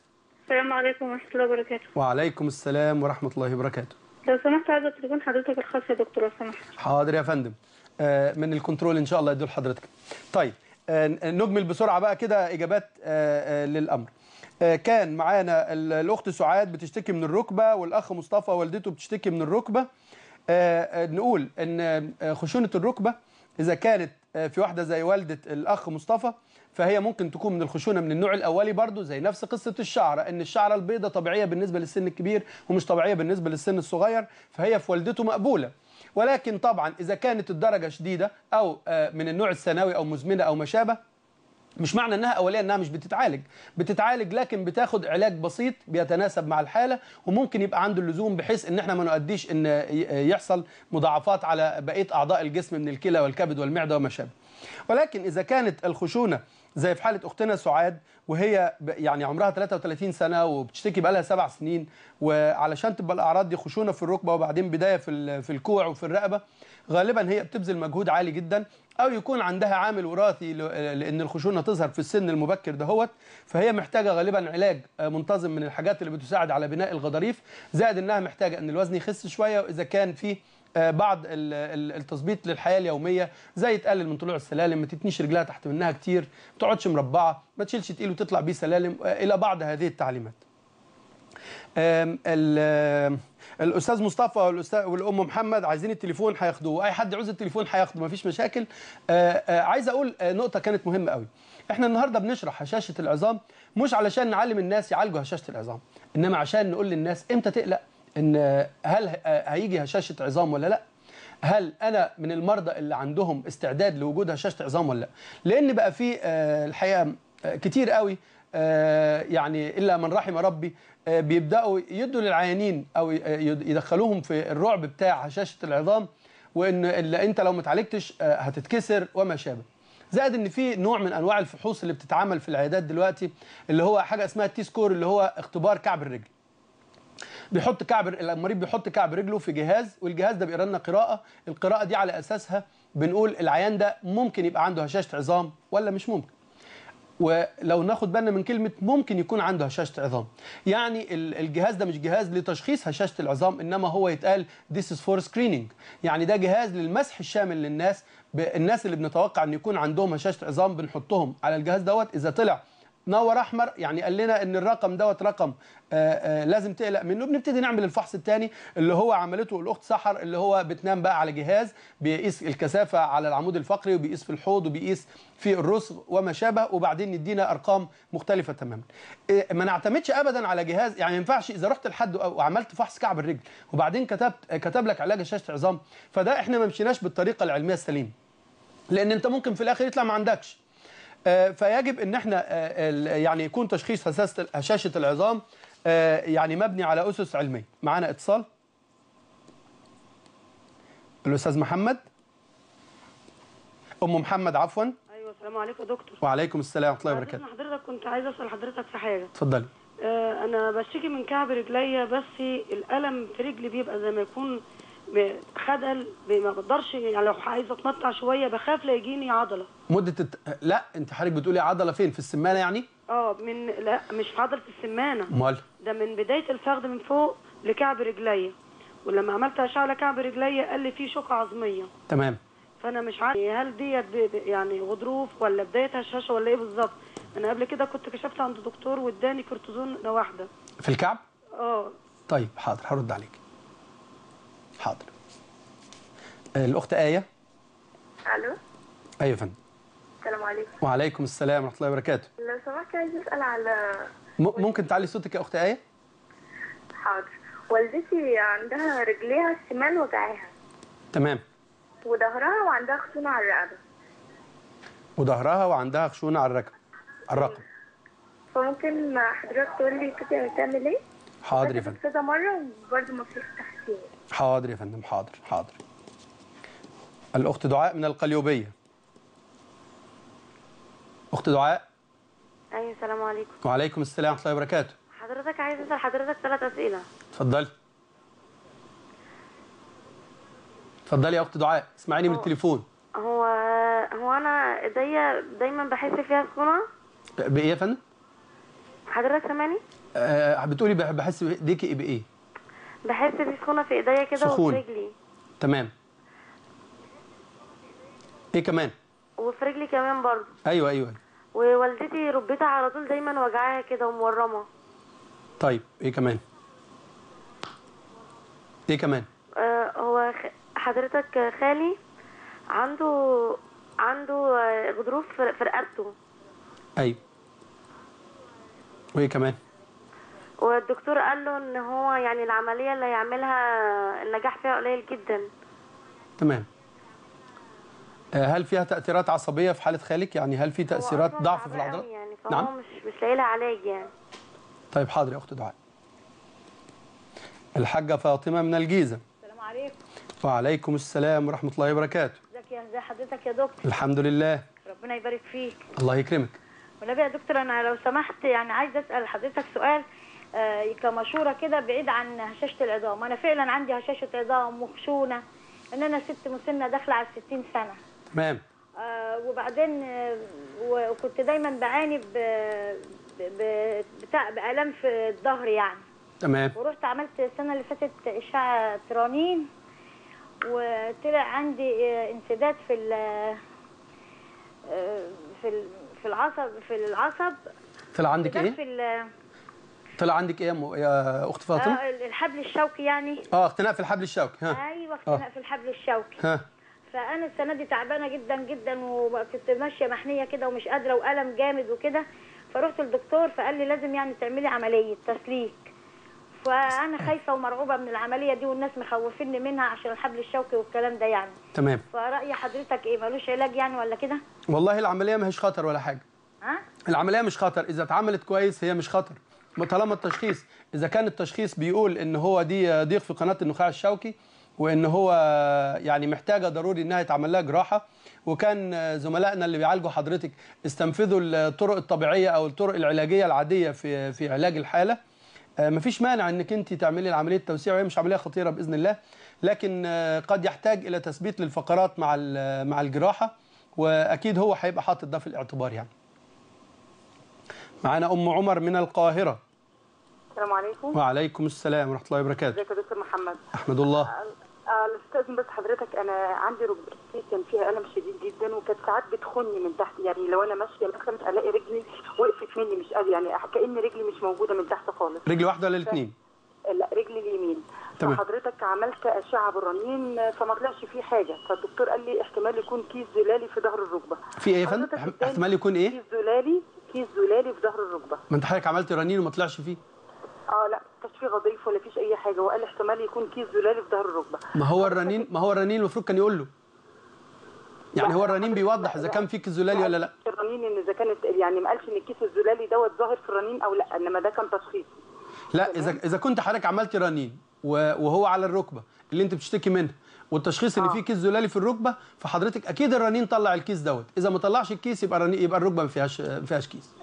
السلام عليكم ورحمة الله وبركاته. وعليكم السلام ورحمة الله وبركاته. لو سمحت عايزة تليفون حضرتك الخاص يا دكتور لو سمحت. حاضر يا فندم. آه، من الكنترول إن شاء الله يدول حضرتك. طيب نجمل بسرعة بقى كده إجابات آه، آه، للأمر. آه، كان معانا ال- الأخت سعاد بتشتكي من الركبة والأخ مصطفى والدته بتشتكي من الركبة. آه، آه، نقول إن آه، خشونة الركبة إذا كانت آه، في واحدة زي والدة الأخ مصطفى فهي ممكن تكون من الخشونة من النوع الأولي برضو زي نفس قصة الشعرة إن الشعرة البيضاء طبيعية بالنسبة للسن الكبير ومش طبيعية بالنسبة للسن الصغير فهي في والدته مقبولة. ولكن طبعا إذا كانت الدرجة شديدة أو آه، من النوع الثانوي أو مزمنة أو ما شابه مش معنى إنها اوليه إنها مش بتتعالج. بتتعالج لكن بتاخد علاج بسيط بيتناسب مع الحالة وممكن يبقى عنده اللزوم بحيث إن إحنا ما نؤديش إن ي- يحصل مضاعفات على بقية أعضاء الجسم من الكلى والكبد والمعدة وما شابه. ولكن إذا كانت الخشونة زي في حالة أختنا سعاد وهي يعني عمرها 33 سنة وبتشتكي بقى لها سبع سنين وعلشان تبقى الأعراض دي خشونة في الركبة وبعدين بداية في في الكوع وفي الرقبة غالبا هي بتبذل مجهود عالي جدا أو يكون عندها عامل وراثي لأن الخشونة تظهر في السن المبكر دهوت فهي محتاجة غالبا علاج آه، منتظم من الحاجات اللي بتساعد على بناء الغضاريف زائد إنها محتاجة إن الوزن يخس شوية وإذا كان في آه، بعض ال- ال- التظبيط للحياة اليومية زي تقلل من طلوع السلالم ما تتنيش رجلها تحت منها كتير ما تقعدش مربعة ما تشيلش تقيل وتطلع بيه سلالم آه، إلى بعض هذه التعليمات. الأستاذ مصطفى والأستاذ والأم محمد عايزين التليفون هياخدوه. أي حد عاوز التليفون هياخده مفيش مشاكل. آه، آه، عايز أقول آه، نقطة كانت مهمة قوي إحنا النهارده بنشرح هشاشة العظام مش علشان نعلم الناس يعالجوا هشاشة العظام إنما عشان نقول للناس إمتى تقلق إن هل هيجي هشاشة عظام ولا لأ؟ هل أنا من المرضى اللي عندهم استعداد لوجود هشاشة عظام ولا لأ؟ لأن بقى في آه، الحقيقة آه، كتير قوي آه، يعني إلا من رحم ربي بيبدأوا يدوا للعيانين أو يدخلوهم في الرعب بتاع هشاشة العظام وإن أنت لو ما اتعالجتش هتتكسر وما شابه. زائد إن في نوع من أنواع الفحوص اللي بتتعمل في العيادات دلوقتي اللي هو حاجة اسمها التي سكور اللي هو اختبار كعب الرجل. بيحط كعب المريض بيحط كعب رجله في جهاز والجهاز ده بيقرأ لنا قراءة القراءة دي على أساسها بنقول العيان ده ممكن يبقى عنده هشاشة عظام ولا مش ممكن. ولو ناخد بالنا من كلمة ممكن يكون عنده هشاشة عظام. يعني ال- الجهاز ده مش جهاز لتشخيص هشاشة العظام إنما هو يتقال this is for screening. يعني ده جهاز للمسح الشامل للناس الناس اللي بنتوقع أن يكون عندهم هشاشة عظام بنحطهم على الجهاز دوت إذا طلع نور احمر يعني قال لنا إن الرقم دوت رقم آآ آآ لازم تقلق منه. بنبتدي نعمل الفحص الثاني اللي هو عملته الأخت سحر اللي هو بتنام بقى على جهاز بيقيس الكثافة على العمود الفقري وبيقيس في الحوض وبيقيس في الرسغ وما شابه وبعدين يدينا أرقام مختلفة تماما. إيه، ما نعتمدش ابدا على جهاز. يعني ما ينفعش إذا رحت لحد وعملت فحص كعب الرجل وبعدين كتبت كتب لك علاج هشاشه عظام فده إحنا ما مشيناش بالطريقة العلمية السليمة. لأن أنت ممكن في الآخر يطلع ما عندكش. آه، فيجب إن إحنا آه، يعني يكون تشخيص هشاشه العظام آه، يعني مبني على أسس علمية. معانا اتصال؟ الأستاذ محمد؟ أم محمد عفوا. أيوه السلام عليكم يا دكتور. وعليكم السلام ورحمة الله وبركاته. حضرتك كنت عايزه أسأل حضرتك في حاجة. اتفضلي. آه أنا بشتكي من كعب رجليا بس الألم في رجلي بيبقى زي ما يكون خدل ما بقدرش يعني لو عايزه أتمطع شوية بخاف لا يجيني عضلة. مدة الت... لا أنت حضرتك بتقولي عضلة فين؟ في السمانة يعني؟ آه من لا مش في عضله السمانة. أمال؟ ده من بداية الفخذ من فوق لكعب رجليا. ولما عملت أشعة على كعب رجليا قال لي في شوكة عظمية. تمام. فأنا مش عارف هل ديت يعني غضروف ولا بداية هشاشة ولا إيه بالظبط. أنا قبل كده كنت كشفت عند دكتور واداني كورتيزون واحدة. في الكعب؟ آه. طيب حاضر هرد عليك. حاضر. آه، الأخت آية؟ ألو؟ أيوه يا فندم. السلام عليكم. وعليكم السلام ورحمة الله وبركاته. لو سمحت عايز أسأل على ممكن تعلي صوتك يا أخت آية؟ حاضر. والدتي عندها رجليها الشمال وجعاها تمام. وظهرها وعندها خشونة على الرقبة. وظهرها وعندها خشونة على الركب على الرقم فممكن حضرتك تقول لي كده هتعمل إيه؟ حاضر يا فندم. كذا مرة وبرده ما فيش حاضر يا فندم حاضر حاضر. الأخت دعاء من القليوبية. أخت دعاء؟ أيوه السلام عليكم. وعليكم السلام ورحمة الله وبركاته. حضرتك عايز اسال حضرتك ثلاث أسئلة. اتفضلي. اتفضلي يا أخت دعاء اسمعيني من التليفون. هو هو أنا ايديا دايما بحس فيها سخونة؟ بإيه يا فندم؟ حضرتك سامعني؟ آه بتقولي بح- بحس بايديكي بإيه؟ بحس بسخونه في ايديا كده. وفي رجلي. تمام. إيه كمان؟ وفي رجلي كمان برضه. أيوه أيوه. ووالدتي ركبتها على طول دايما وجعاها كده ومورمه طيب إيه كمان؟ إيه كمان؟ آه هو حضرتك خالي عنده عنده غضروف في رقبته. أيوه. وايه كمان؟ والدكتور قال له إن هو يعني العملية اللي هيعملها النجاح فيها قليل جدا. تمام. آه، هل فيها تأثيرات عصبية في حالة خالك؟ يعني هل في تأثيرات أصلاً ضعف في العضلات؟ يعني فهو نعم. مش مش لاقي لها علاج يعني. طيب حاضر يا أخت دعاء. الحاجة فاطمة من الجيزة. السلام عليكم. وعليكم السلام ورحمة الله وبركاته. ازيك يا ازي حضرتك يا دكتور؟ الحمد لله. ربنا يبارك فيك. الله يكرمك. والنبي يا دكتور أنا لو سمحت يعني عايزه أسأل حضرتك سؤال كمشوره كده بعيد عن هشاشة العظام. أنا فعلا عندي هشاشة عظام وخشونة إن أنا ست مسنه داخلة على 60 سنة. تمام. آه وبعدين آه وكنت دايما بعاني ب بتاع بآلام في الظهر يعني. تمام. ورحت عملت السنة اللي فاتت إشعة ترانين وطلع عندي آه، انسداد في ال آه، في ال- في العصب في العصب. طلع عندك إيه؟ في طلع عندك إيه يا م- يا أخت فاطمة؟ آه، الحبل الشوكي يعني. آه اختناق في الحبل الشوكي ها. أيوه اختناق آه. في الحبل الشوكي. ها. فأنا السنة دي تعبانة جدا جدا وكنت ماشية محنية كده ومش قادرة وألم جامد وكده. فرحت للدكتور فقال لي لازم يعني تعملي عملية تسليك. فأنا خايفة ومرعوبة من العملية دي والناس مخوفيني منها عشان الحبل الشوكي والكلام ده يعني. تمام. فرأي حضرتك إيه ملوش علاج يعني ولا كده؟ والله العملية ما هيش خطر ولا حاجة. ها؟ العملية مش خطر إذا اتعملت كويس هي مش خطر. طالما التشخيص إذا كان التشخيص بيقول إن هو دي ضيق في قناة النخاع الشوكي وإن هو يعني محتاجة ضروري إنها يتعمل لها جراحة وكان زملائنا اللي بيعالجوا حضرتك استنفذوا الطرق الطبيعية أو الطرق العلاجية العادية في في علاج الحالة آه، مفيش مانع إنك أنت تعملي العملية التوسيع وهي مش عملية خطيرة بإذن الله لكن آه، قد يحتاج إلى تثبيت للفقرات مع ال- مع الجراحة وأكيد هو هيبقى حاطط ده في الاعتبار يعني. معانا أم عمر من القاهرة. السلام عليكم. وعليكم السلام ورحمة الله وبركاته. ازيك يا دكتور محمد؟ أحمد الله. آه، استأذن بس حضرتك أنا عندي ركبتي كان فيها ألم شديد جدا وكانت ساعات بتخوني من تحت يعني لو أنا ماشية مثلا ألاقي رجلي وقفت مني مش قادره يعني كأن رجلي مش موجودة من تحت خالص. رجل واحدة ولا الاثنين لا رجلي اليمين. تمام. فحضرتك عملت أشعة بالرنين فما طلعش فيه حاجة. فالدكتور قال لي احتمال يكون كيس زلالي في ظهر الركبة. في إيه يا فندم؟ احتمال يكون إيه؟ كيس زلالي كيس زلالي في ظهر الركبة. ما أنت حضرتك عملت رنين وما طلعش فيه؟ آه لا ما كانش فيه غضاريف ولا فيش أي حاجة. وقال احتمال يكون كيس زلالي في ظهر الركبة. ما هو الرنين ما هو الرنين المفروض كان يقول له. يعني هو الرنين بيوضح إذا كان في كيس زلالي ولا لا. الرنين إن إذا كانت يعني ما قالش إن الكيس الزلالي دوت ظاهر في الرنين أو لا إنما ده كان تشخيص. لا اذا إذا كنت حضرتك عملت رنين وهو على الركبة اللي أنت بتشتكي منها والتشخيص إن آه. في كيس زلالي في الركبة فحضرتك أكيد الرنين طلع الكيس دوت. إذا ما طلعش الكيس يبقى يبقى الركبة ما فيهاش ما فيهاش كيس.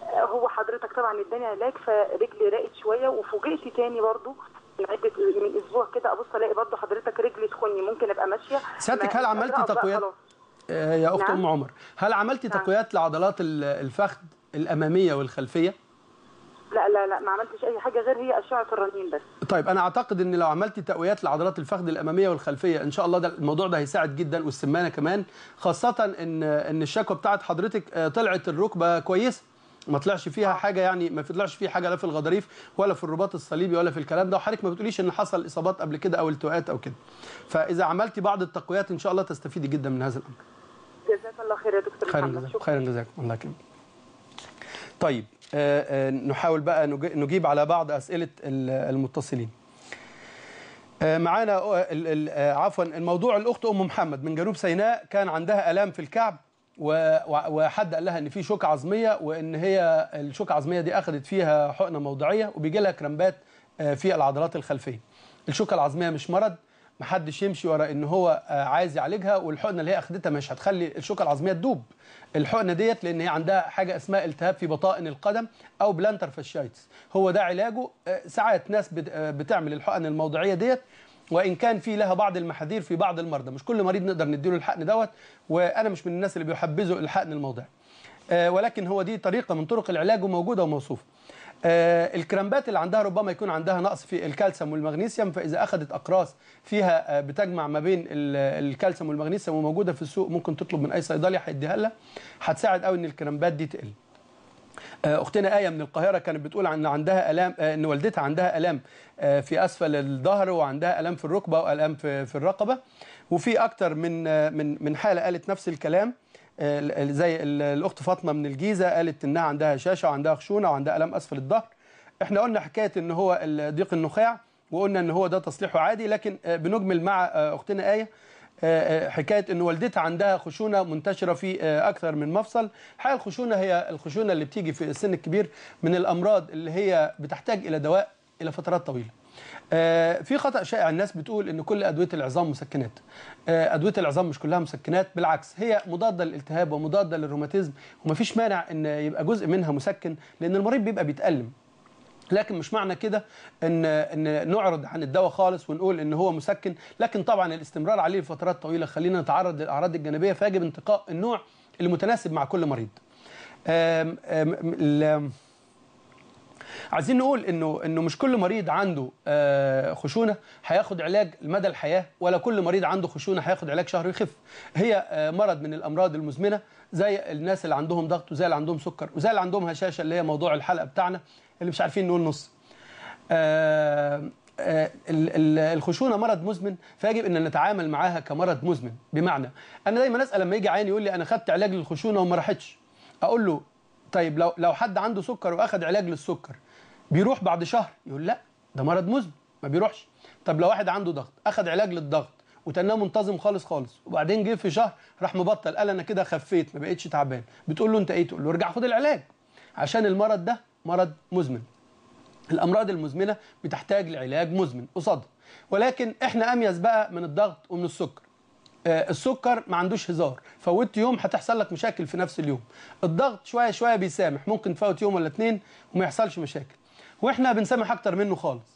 حضرتك طبعا اداني علاج فرجلي راقت شوية وفوجئت تاني برضو من عدة من أسبوع كده أبص ألاقي برضو حضرتك رجلي تخني ممكن أبقى ماشية سيادتك هل عملتي بقى تقويات. آه، يا أخت نعم. أم عمر هل عملتي نعم. تقويات لعضلات ال- الفخذ الأمامية والخلفية لا لا لا ما عملتش أي حاجة غير هي أشعة الرنين بس طيب أنا أعتقد إن لو عملتي تقويات لعضلات الفخذ الأمامية والخلفية إن شاء الله ده الموضوع ده هيساعد جدا والسمانة كمان خاصة ان إن الشكوى بتاعت حضرتك آه، طلعت الركبة كويسة ما طلعش فيها حاجة يعني ما طلعش فيه حاجة لا في الغضاريف ولا في الرباط الصليبي ولا في الكلام ده. وحضرتك ما بتقوليش إن حصل إصابات قبل كده أو التواءات أو كده. فإذا عملتي بعض التقويات إن شاء الله تستفيدي جدا من هذا الأمر. جزاك الله خير يا دكتور خيرا محمد. جزاكم خيرا جزاكم الله يكرمك. طيب آه، آه، نحاول بقى نج- نجيب على بعض أسئلة ال- المتصلين. آه، معانا آه، آه، عفوا الموضوع الأخت أم محمد من جنوب سيناء كان عندها آلام في الكعب. وحد قال لها إن في شوكه عظمية وإن هي الشوكه العظمية دي أخذت فيها حقنة موضعية وبيجي لها كرامبات آه، في العضلات الخلفية. الشوكة العظمية مش مرض محدش يمشي ورا إن هو آه، عايز يعالجها والحقنة اللي هي اخدتها مش هتخلي الشوكة العظمية تدوب. الحقنة ديت لأن هي عندها حاجة اسمها التهاب في بطائن القدم أو plantar fasciitis هو ده علاجه. آه، ساعات ناس بت- بتعمل الحقن الموضعية ديت وإن كان في لها بعض المحاذير في بعض المرضى. مش كل مريض نقدر نديله الحقن دوت وأنا مش من الناس اللي بيحبذوا الحقن الموضعي. آه، ولكن هو دي طريقة من طرق العلاج وموجودة وموصوفة. آه، الكرامبات اللي عندها ربما يكون عندها نقص في الكالسيوم والمغنيسيوم فإذا أخذت أقراص فيها آه، بتجمع ما بين ال- الكالسيوم والمغنيسيوم وموجودة في السوق ممكن تطلب من أي صيدلي هيديها لها. هتساعد قوي إن الكرامبات دي تقل. أختنا آية من القاهرة كانت بتقول ان عندها آلام آه، إن والدتها عندها آلام آه، في أسفل الظهر وعندها آلام في الركبة وآلام في في الرقبة. وفي أكتر من آه، من من حالة قالت نفس الكلام آه، ال- زي ال- الأخت فاطمة من الجيزة قالت إنها عندها هشاشه وعندها خشونة وعندها آلام أسفل الظهر. إحنا قلنا حكاية إن هو ضيق النخاع وقلنا إن هو ده تصليحه عادي لكن آه، بنجمل مع آه، أختنا آية آه، آه، حكاية إن والدتها عندها خشونة منتشرة في آه، أكثر من مفصل. الحقيقة الخشونة هي الخشونة اللي بتيجي في السن الكبير من الأمراض اللي هي بتحتاج إلى دواء إلى فترات طويلة. آه، في خطأ شائع. الناس بتقول إن كل أدوية العظام مسكنات. آه، أدوية العظام مش كلها مسكنات بالعكس هي مضادة للالتهاب ومضادة للروماتيزم. ومفيش مانع إن يبقى جزء منها مسكن لأن المريض بيبقى بيتألم. لكن مش معنى كده ان إن نعرض عن الدواء خالص ونقول إن هو مسكن. لكن طبعا الاستمرار عليه لفترات طويلة خلينا نتعرض للأعراض الجانبية فيجب انتقاء النوع المتناسب مع كل مريض. آم آم عايزين نقول انه إنه مش كل مريض عنده آه، خشونة هياخد علاج لمدى الحياة ولا كل مريض عنده خشونة هياخد علاج شهر ويخف هي آه، مرض من الأمراض المزمنة زي الناس اللي عندهم ضغط وزي اللي عندهم سكر وزي اللي عندهم هشاشة اللي هي موضوع الحلقة بتاعنا. اللي مش عارفين نقول نص. آه، آه، ال- ال- الخشونة مرض مزمن فيجب إن نتعامل معاها كمرض مزمن. بمعنى أنا دايما أسأل لما يجي عيان يقول لي أنا خدت علاج للخشونة وما راحتش. أقول له طيب لو لو حد عنده سكر وأخد علاج للسكر بيروح بعد شهر؟ يقول لا ده مرض مزمن ما بيروحش. طب لو واحد عنده ضغط أخد علاج للضغط وتناه منتظم خالص خالص وبعدين جه في شهر راح مبطل قال أنا كده خفيت ما بقتش تعبان. بتقول له أنت إيه؟ تقول له ارجع خد العلاج. عشان المرض ده مرض مزمن. الأمراض المزمنة بتحتاج لعلاج مزمن قصادها ولكن إحنا أميز بقى من الضغط ومن السكر. آه، السكر ما عندوش هزار. فوت يوم هتحصل لك مشاكل في نفس اليوم. الضغط شوية شوية بيسامح. ممكن تفوت يوم ولا اتنين وما يحصلش مشاكل. وإحنا بنسامح أكتر منه خالص.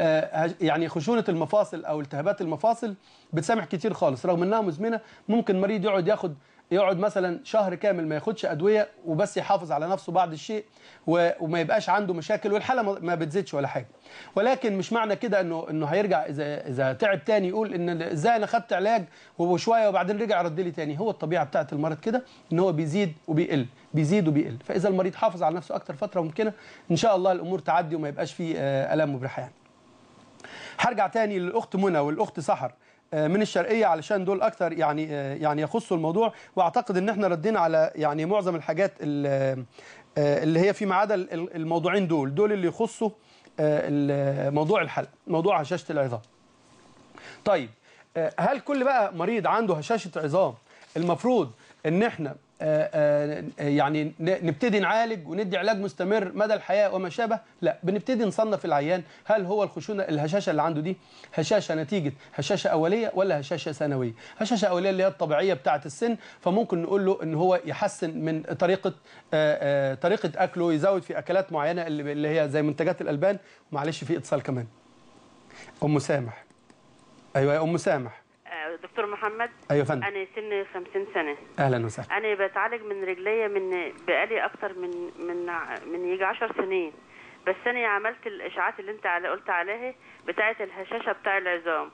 آه، يعني خشونة المفاصل أو التهابات المفاصل بتسامح كتير خالص. رغم إنها مزمنة ممكن مريض يقعد ياخد يقعد مثلا شهر كامل ما ياخدش أدوية وبس يحافظ على نفسه بعض الشيء وما يبقاش عنده مشاكل والحالة ما- بتزيدش ولا حاجة. ولكن مش معنى كده انه إنه هيرجع اذا إذا تعب تاني يقول إن إزاي أنا خدت علاج وشوية وبعدين رجع رد لي تاني. هو الطبيعة بتاعه المرض كده إن هو بيزيد وبيقل بيزيد وبيقل. فإذا المريض حافظ على نفسه أكتر فترة ممكنة إن شاء الله الأمور تعدي وما يبقاش فيه آه، الام مبرحه يعني هرجع تاني للأخت منى والأخت سحر. من الشرقية علشان دول أكتر يعني آه، يعني يخصوا الموضوع. وأعتقد إن إحنا ردينا على يعني معظم الحاجات ال- آه، اللي هي فيما عدا ال- ال- الموضوعين دول. دول اللي يخصوا آه، موضوع الحلق موضوع هشاشة العظام. طيب آه، هل كل بقى مريض عنده هشاشة عظام؟ المفروض إن إحنا آه، آه، يعني ن- نبتدي نعالج وندي علاج مستمر مدى الحياة وما شابه؟ لا بنبتدي نصنف العيان. هل هو الخشونة الهشاشة اللي عنده دي هشاشة نتيجة هشاشة أولية ولا هشاشة ثانويه هشاشة أولية اللي هي الطبيعية بتاعة السن فممكن نقول له إن هو يحسن من طريقة آه، آه، طريقة أكله يزود في أكلات معينة اللي هي زي منتجات الألبان. معلش في اتصال كمان. أم سامح. أيوه يا أم سامح. آه، دكتور محمد يا فندم. أنا سني 50 سنة. أهلا وسهلا. أنا بتعالج من رجليا من بقالي أكتر من من من يجي 10 سنين. بس أنا عملت الاشاعات اللي أنت على قلت عليها بتاعه الهشاشة بتاع العظام.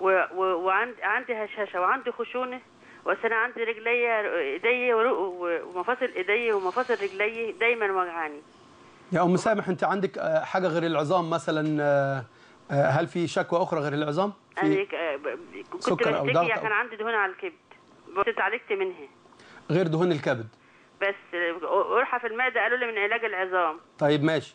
و- و- وعندي عندي هشاشة وعندي خشونة بس أنا عندي رجليا ايديا ومفاصل ايديا ومفاصل رجلي دايما وجعاني. يا أم سامح أنت عندك آه، حاجة غير العظام مثلا؟ آه، آه، هل في شكوى أخرى غير العظام؟ أنا آه، كنت سكر أو ضغط كان عندي دهون على الكبد. بس اتعالجت منها. غير دهون الكبد. بس قرحة في المعدة قالوا لي من علاج العظام. طيب ماشي.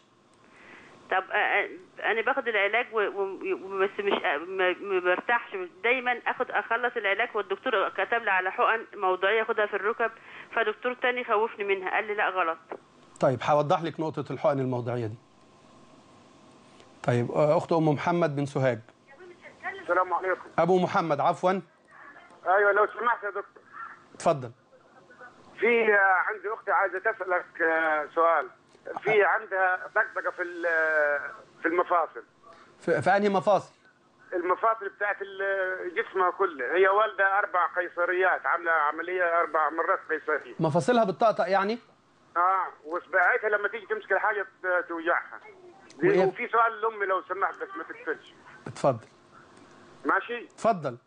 طب آه، آه، أنا باخد العلاج وبس مش آه، ما برتاحش. دايما آخد أخلص العلاج والدكتور كتب لي على حقن موضعية آخدها في الركب فدكتور تاني خوفني منها. قال لي لا غلط. طيب هوضح لك نقطة الحقن الموضعية دي. طيب آه، أخت أم محمد بن سوهاج. السلام عليكم. أبو محمد عفوا. أيوه لو سمحت يا دكتور. اتفضل في آه، عندي أختي عايزة تسألك آه، سؤال. في عندها دقدقه في ال- في المفاصل. في, في أنهي مفاصل؟ المفاصل بتاعت جسمها كله. هي والدة أربع قيصريات عاملة عملية أربع مرات قيصرية. مفاصلها بتطقطق يعني؟ آه وصباعتها لما تيجي تمسك الحاجة توجعها؟ وفي سؤال لأمي لو سمحت بس ما تقفلش. اتفضل. ماشي؟ اتفضل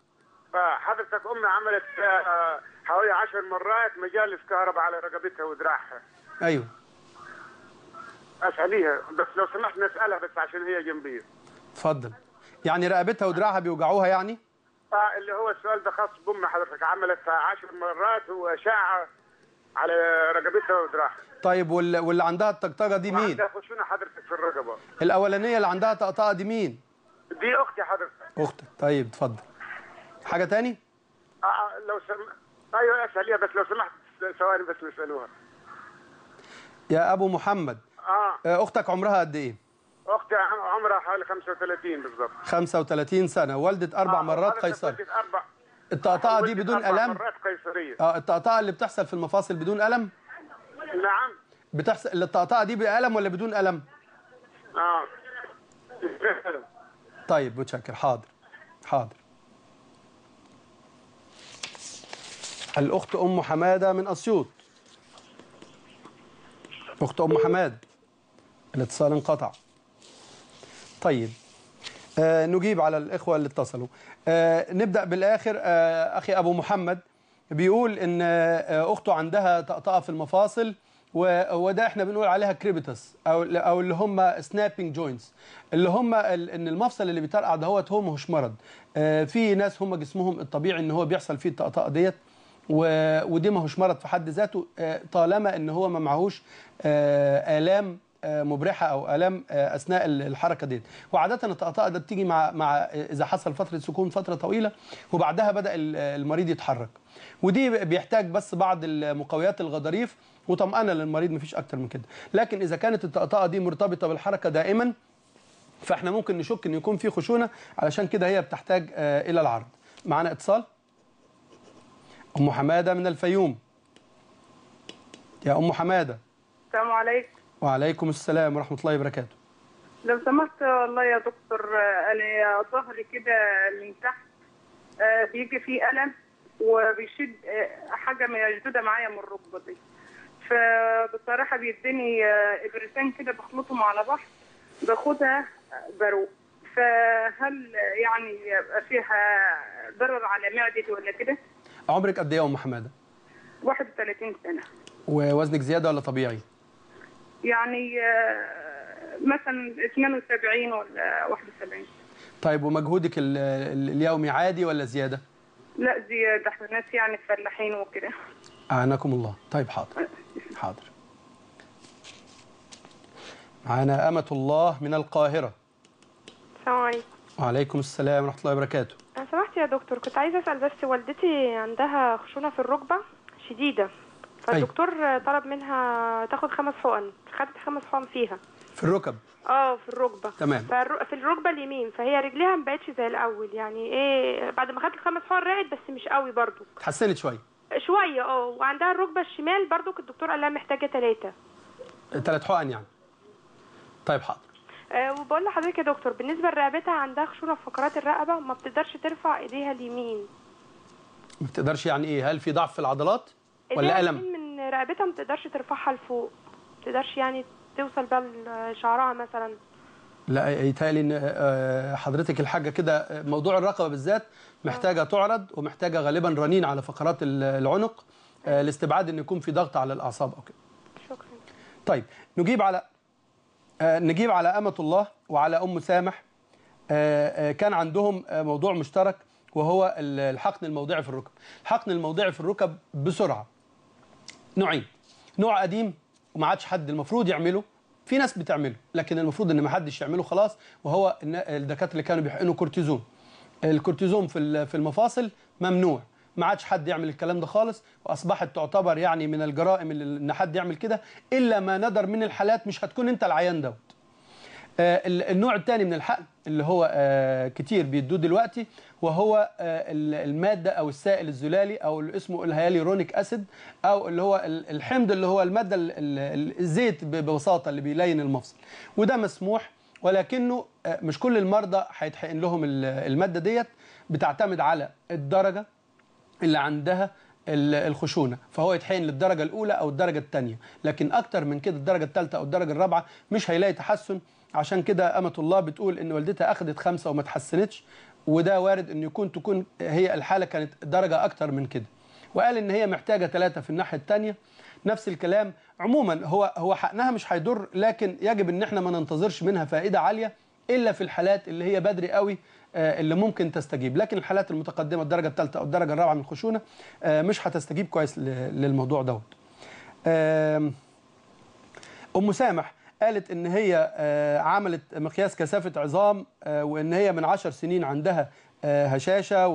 آه حضرتك امي عملت آه حوالي عشر مرات مجالس كهرباء على رقبتها وذراعها. أيوه. أسأليها بس لو سمحت نسألها بس عشان هي جنبي اتفضل يعني رقبتها ودراعها بيوجعوها يعني؟ آه اللي هو السؤال ده خاص بام حضرتك. عملت عشر مرات وأشعة على رقبتها وذراعها. طيب وال- واللي عندها الطقطقة دي مين؟ وعندها خشونة حضرتك في الرقبة. الأولانية اللي عندها طقطقة دي مين؟ دي أختي حضرتك. أختك. طيب اتفضل. حاجة تاني؟ آه آه، لو سم... أيوه اساليها بس لو سمحت ثواني بس نسالوها يا أبو محمد. آه. آه، أختك عمرها قد إيه؟ أختي عم- عمرها حوالي 35 بالضبط 35 سنة. والدة أربع مرات حضرتك قيصري ولدت أربع. الطقطقه دي بدون أربع ألم؟ مرات قيصرية. آه الطقطقه اللي بتحصل في المفاصل بدون ألم؟ نعم. بتحصل الطقطقه دي بألم ولا بدون ألم؟ آه. طيب متشكر حاضر حاضر. الأخت أم حمادة من أسيوط. أخت أم حماد الاتصال انقطع. طيب آه نجيب على الإخوة اللي اتصلوا. آه نبدأ بالآخر. آه أخي أبو محمد بيقول إن آه أخته عندها طقطقة في المفاصل. وده إحنا بنقول عليها crepitus أو أو اللي هم snapping joints اللي هم إن المفصل اللي بيطرقع دهوت هو مش مرض. آه، في ناس هم جسمهم الطبيعي إن هو بيحصل فيه الطقطقة ديت ودي ما هوش مرض في حد ذاته. آه، طالما إن هو ما معهوش آه، آلام مبرحة أو آلام أثناء ال- الحركة ديت. وعادة الطقطقة ده بتيجي مع مع إذا حصل فترة سكون فترة طويلة وبعدها بدأ ال- المريض يتحرك. ودي بيحتاج بس بعض المقويات الغضاريف وطمأنة للمريض مفيش أكتر من كده. لكن إذا كانت الطقطقة دي مرتبطة بالحركة دائما فإحنا ممكن نشك إن يكون في خشونة علشان كده هي بتحتاج آه، إلى العرض. معانا اتصال؟ أم حمادة من الفيوم. يا أم حمادة. السلام عليكم. وعليكم السلام ورحمة الله وبركاته. لو سمحت والله يا دكتور آه، أنا ظهري كده من تحت آه، بيجي فيه ألم وبيشد حاجة مشدوده معايا من ركبتي فبصراحة بيديني آه، ابرتين كده بخلطهم على بعض باخدها آه، بروق. فهل يعني يبقى فيها ضرر على معدتي ولا كده؟ عمرك قد إيه يا أم حمادة؟ 31 سنة. ووزنك زيادة ولا طبيعي؟ يعني آه، مثلا 72 ولا 71 طيب ومجهودك ال- ال- اليومي عادي ولا زيادة؟ لا زيادة. إحنا ناس يعني فلاحين وكده. أعانكم الله. طيب حاضر. حاضر. معانا أمة الله من القاهرة. السلام عليكم. وعليكم السلام ورحمة الله وبركاته. لو سمحت يا دكتور كنت عايزة أسأل بس والدتي عندها خشونة في الركبة شديدة فالدكتور طلب منها تاخد خمس حقن خدت خمس حقن فيها. في الركب؟ آه في الركبة. تمام. فالر- في الركبة اليمين فهي رجليها ما بقتش زي الأول يعني إيه بعد ما خدت الخمس حقن رقت بس مش قوي برضو. اتحسنت شوية. شوية آه وعندها الركبة الشمال برضو الدكتور قال لها محتاجة ثلاثة ثلاث حقن يعني. طيب حاضر. أه وبقول لحضرتك يا دكتور بالنسبة لرقبتها عندها خشونة في فقرات الرقبة ما بتقدرش ترفع ايديها اليمين. ما بتقدرش يعني إيه؟ هل في ضعف في العضلات ولا اليمين من رقبتها ما تقدرش ترفعها لفوق. ما تقدرش يعني توصل بقى لشعرها مثلا. لا يتهيألي إن آه، حضرتك الحاجة كده آه، موضوع الرقبة بالذات محتاجة تعرض ومحتاجة غالبا رنين على فقرات ال- العنق آه، لاستبعاد إن يكون في ضغط على الأعصاب. أو كده شكرا. طيب نجيب على آه، نجيب على أمة الله وعلى أم سامح. آه، كان عندهم موضوع مشترك وهو ال- الحقن الموضعي في الركب. الحقن الموضعي في الركب بسرعة. نوعين. نوع قديم وما عادش حد المفروض يعمله. في ناس بتعمله لكن المفروض إن ما حدش يعمله خلاص وهو الدكاترة اللي كانوا بيحقنوا كورتيزون. الكورتيزون في في المفاصل ممنوع. ما عادش حد يعمل الكلام ده خالص وأصبحت تعتبر يعني من الجرائم إن حد يعمل كده إلا ما ندر من الحالات مش هتكون أنت العيان دوت. آه، ال- النوع الثاني من الحقن اللي هو آه، كتير بيدوه دلوقتي وهو آه، ال- المادة أو السائل الزلالي أو اللي اسمه الهيالورونيك أسيد أو اللي هو ال- الحمض اللي هو المادة ال- ال- الزيت ببساطة اللي بيلين المفصل. وده مسموح ولكنه آه، مش كل المرضى هيتحقن لهم ال- المادة ديت بتعتمد على الدرجة اللي عندها ال- الخشونة. فهو يتحقن للدرجة الأولى أو الدرجة الثانية لكن أكتر من كده الدرجة الثالثه أو الدرجة الرابعة مش هيلاقي تحسن. عشان كده أمة الله بتقول إن والدتها أخذت خمسة وما تحسنتش وده وارد إن يكون تكون هي الحالة كانت درجة أكتر من كده. وقال إن هي محتاجة ثلاثة في الناحية الثانية نفس الكلام عموما هو هو حقنها مش هيضر لكن يجب إن إحنا ما ننتظرش منها فائدة عالية إلا في الحالات اللي هي بدري قوي آه، اللي ممكن تستجيب. لكن الحالات المتقدمة الدرجة الثالثه أو الدرجة الرابعة من الخشونه آه، مش هتستجيب كويس للموضوع دوت. آم سامح قالت إن هي آه، عملت مقياس كثافة عظام وإن هي من عشر سنين عندها هشاشة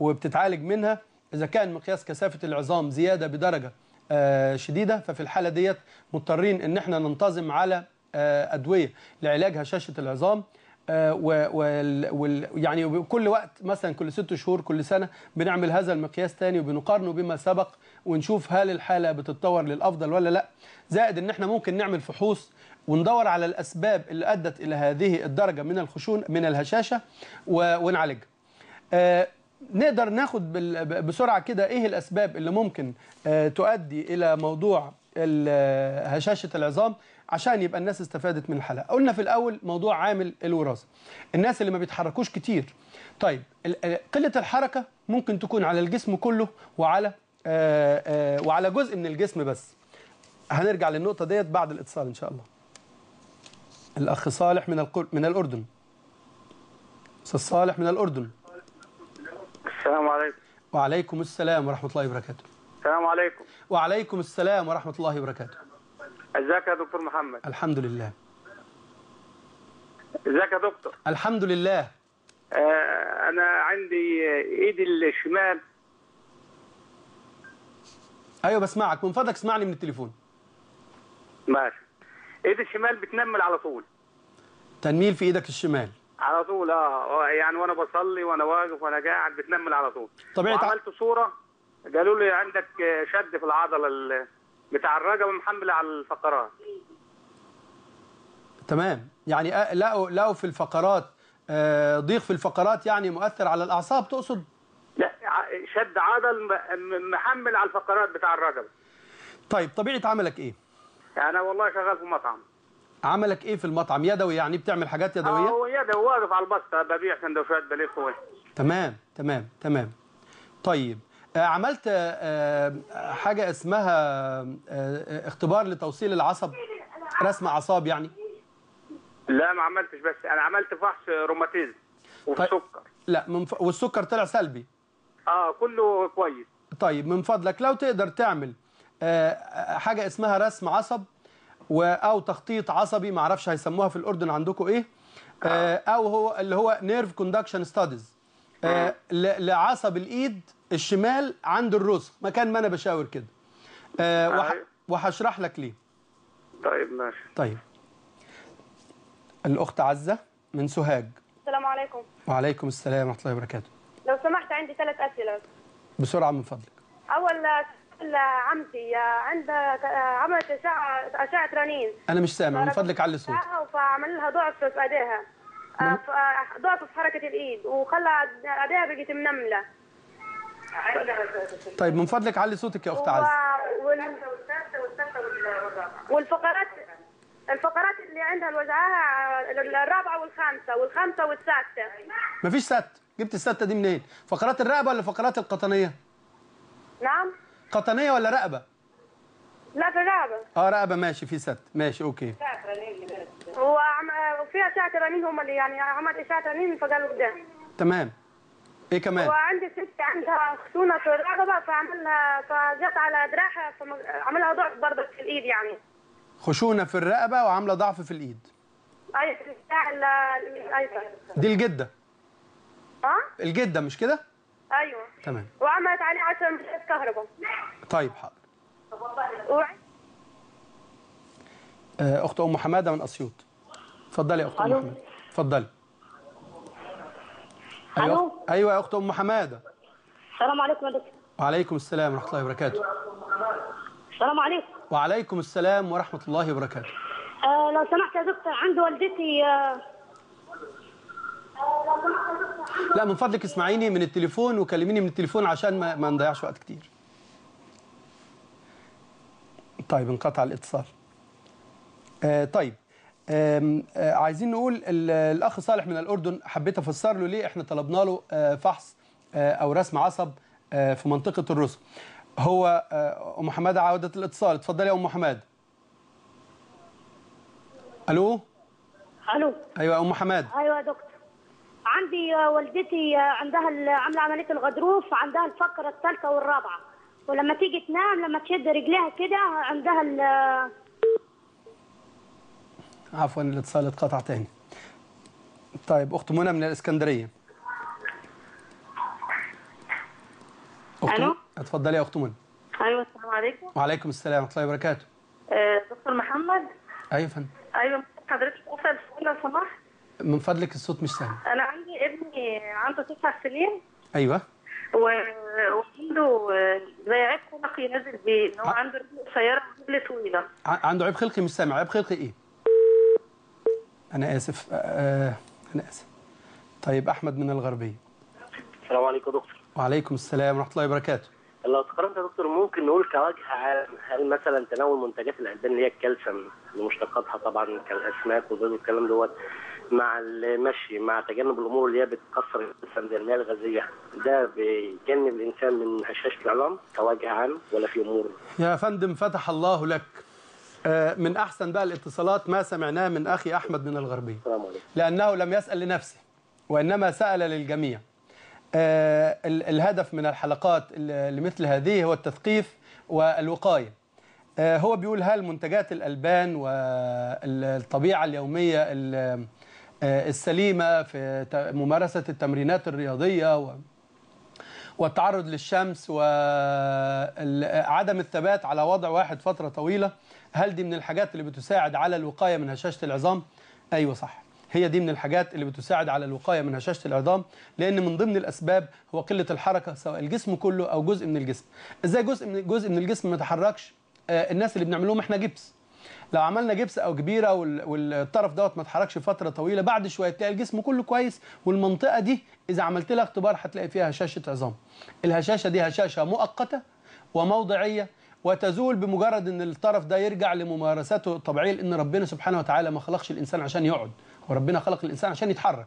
وبتتعالج منها. إذا كان مقياس كثافة العظام زيادة بدرجة شديدة. ففي الحالة ديت مضطرين إن إحنا ننتظم على آه، أدوية لعلاج هشاشه العظام. آه، و- وال- وال- يعني كل وقت مثلا كل ست شهور كل سنة بنعمل هذا المقياس تاني وبنقارنه بما سبق ونشوف هل الحالة بتتطور للأفضل ولا لأ. زائد إن إحنا ممكن نعمل فحوص وندور على الأسباب اللي أدت إلى هذه الدرجة من الخشون من الهشاشة ونعالجها. آه، نقدر ناخد بسرعة كده إيه الأسباب اللي ممكن آه، تؤدي إلى موضوع ال- هشاشة العظام عشان يبقى الناس استفادت من الحلقة. قلنا في الأول موضوع عامل الوراثة. الناس اللي ما بيتحركوش كتير. طيب ال- قلة الحركة ممكن تكون على الجسم كله وعلى آه، آه، وعلى جزء من الجسم بس. هنرجع للنقطة ديت بعد الاتصال إن شاء الله. الأخ صالح من من الأردن. أستاذ صالح من الأردن. السلام عليكم. وعليكم السلام ورحمة الله وبركاته. السلام عليكم. وعليكم السلام ورحمة الله وبركاته. ازيك يا دكتور محمد؟ الحمد لله. ازيك يا دكتور؟ الحمد لله. آه أنا عندي ايدي الشمال. أيوة بسمعك. من فضلك اسمعني من التليفون. ماشي. ايدي الشمال بتنمل على طول. تنميل في إيدك الشمال. على طول آه. يعني وأنا بصلي وأنا واقف وأنا قاعد بتنمل على طول. طبيعة وعملت صورة قالوا لي عندك شد في العضلة ال- بتاع الرقبة محملة على الفقرات. تمام. يعني آه، لقوا لقوا في الفقرات آه، ضيق في الفقرات يعني مؤثر على الأعصاب تقصد؟ لا شد عضل محمل على الفقرات بتاع الرقبة. طيب طبيعة عملك إيه؟ أنا والله شغال في مطعم. عملك إيه في المطعم؟ يدوي يعني؟ بتعمل حاجات آه يدويه هو يده واقف على البسطه ببيع سندوتشات بلف وين تمام تمام تمام. طيب آه، عملت آه، آه، حاجة اسمها آه، آه، اختبار لتوصيل العصب؟ رسم أعصاب يعني؟ لا ما عملتش بس أنا عملت فحص روماتيزم وفي طيب. لا من ف... والسكر طلع سلبي. آه كله كويس. طيب من فضلك لو تقدر تعمل آه، آه، حاجة اسمها رسم عصب و... أو تخطيط عصبي ما أعرفش هيسموها في الأردن عندكم إيه آه، أو هو اللي هو nerve conduction studies لعصب الإيد الشمال عند الرسغ مكان ما أنا بشاور كده. آه، وح... وهشرح لك ليه. طيب ماشي. طيب. الأخت عزة من سوهاج. السلام عليكم. وعليكم السلام ورحمة الله وبركاته. لو سمحت عندي ثلاث أسئلة. بسرعة من فضلك. أول سؤال عمتي عندها عملت أشعة أشعة رنين. أنا مش سامع من فضلك علي صوتك فعمل لها ضعف في ايديها آه، ضعف في حركة الإيد وخلى ايديها بقت منملة. طيب من فضلك علي صوتك يا أخت وال- والفقرات الفقرات اللي عندها الوجعها الرابعة والخامسة والخامسة والسادسة. مفيش ست جبت الستة دي منين؟ فقرات الرقبة ولا فقرات القطنية؟ نعم. قطنية ولا رقبة؟ لا في الرقبة آه رقبة. ماشي في ست. ماشي okay. وعم... وفي أشعة رنين هم اللي يعني عملت أشعة رنين فقالوا كده تمام. إيه كمان؟ وعندي ست عندها خشونة في الرقبة فعملها فجت على دراعها فعملها ضعف برضه في الإيد يعني. خشونة في الرقبة وعاملة ضعف في الإيد. أي في الدراع ال- الأيسر. دي الجدة. ها؟ الجدة مش كده؟ أيوه. تمام. وعملت عليه 10 مشات كهرباء. طيب حاضر. آه، أخت أم حمادة من أسيوط. اتفضلي يا أخت أم ألو. حمادة. اتفضلي أيوه أيوه يا أخت أم حمادة. السلام عليكم يا دكتور. وعليكم السلام ورحمة الله وبركاته. السلام عليكم. وعليكم السلام ورحمة الله وبركاته. آه لو سمحت يا دكتور عندي والدتي آه لا من فضلك اسمعيني من التليفون وكلميني من التليفون عشان ما, ما نضيعش وقت كتير. طيب انقطع الاتصال. آه طيب. آه عايزين نقول ال- الأخ صالح من الأردن حبيت أفسر له ليه إحنا طلبنا له آه فحص آه أو رسم عصب آه في منطقة الرسغ هو آه أم حمادة عودة الاتصال. اتفضلي يا أم حمادة. ألو؟ ألو. أيوه يا أم حمادة. أيوه يا دكتور. عندي والدتي عندها عاملة عملية الغضروف عندها الفقرة الثالثة والرابعة. ولما تيجي تنام لما تشد رجليها كده عندها ال- عفوا الاتصال اتقطع تاني. طيب أخت منى من الإسكندرية. أخت؟ منى اتفضلي يا أخت منى. أيوه السلام عليكم. وعليكم السلام ورحمة الله وبركاته. آه، دكتور محمد؟ أيوه فندم. أيوه حضرتك اسال سؤال لو سمحت من فضلك الصوت مش سامع. أنا عندي ابني عنده تسع سنين. أيوه. و- وعنده آه، زي عيب خلقي نازل بيه إن هو عنده رجل قصيره ورجل طويله عنده عيب خلقي مش سامع. عيب خلقي إيه؟ أنا آسف. آه أنا آسف. طيب أحمد من الغربية. السلام عليكم يا دكتور. وعليكم السلام ورحمة الله وبركاته. لو تقارنت يا دكتور. ممكن نقول كوجه عام هل مثلا تناول منتجات الألبان اللي هي الكالسيوم لمشتقاتها طبعا كالأسماك والبيض والكلام دوت مع المشي مع تجنب الأمور اللي هي بتكسر الجسم زي المياه الغازية. ده بيجنب الإنسان من هشاشه العظام كوجه عام ولا في أمور. يا فندم فتح الله لك. آه، من أحسن بقى الاتصالات ما سمعناه من أخي أحمد من الغربية. السلام عليكم. لأنه لم يسأل لنفسه وإنما سأل للجميع. آه، ال- الهدف من الحلقات ال- لمثل هذه هو التثقيف والوقاية. آه، هو بيقول هل منتجات الألبان والطبيعة اليومية آه، السليمة في ممارسة التمرينات الرياضية و والتعرض للشمس وعدم الثبات على وضع واحد فترة طويلة. هل دي من الحاجات اللي بتساعد على الوقاية من هشاشة العظام؟ أيوة صح. هي دي من الحاجات اللي بتساعد على الوقاية من هشاشة العظام لأن من ضمن الأسباب هو قلة الحركة سواء الجسم كله أو جزء من الجسم. إزاي جزء من جزء من الجسم ما يتحركش؟ آه الناس اللي بنعمل لهم إحنا جبس. لو عملنا جبس أو كبيرة وال- والطرف دوت ما اتحركش فترة طويلة بعد شوية تلاقي الجسم كله كويس والمنطقة دي إذا عملت لها اختبار هتلاقي فيها هشاشة عظام. الهشاشة دي هشاشة مؤقتة وموضعية وتزول بمجرد إن الطرف ده يرجع لممارساته الطبيعية لأن ربنا سبحانه وتعالى ما خلقش الإنسان عشان يقعد وربنا خلق الإنسان عشان يتحرك.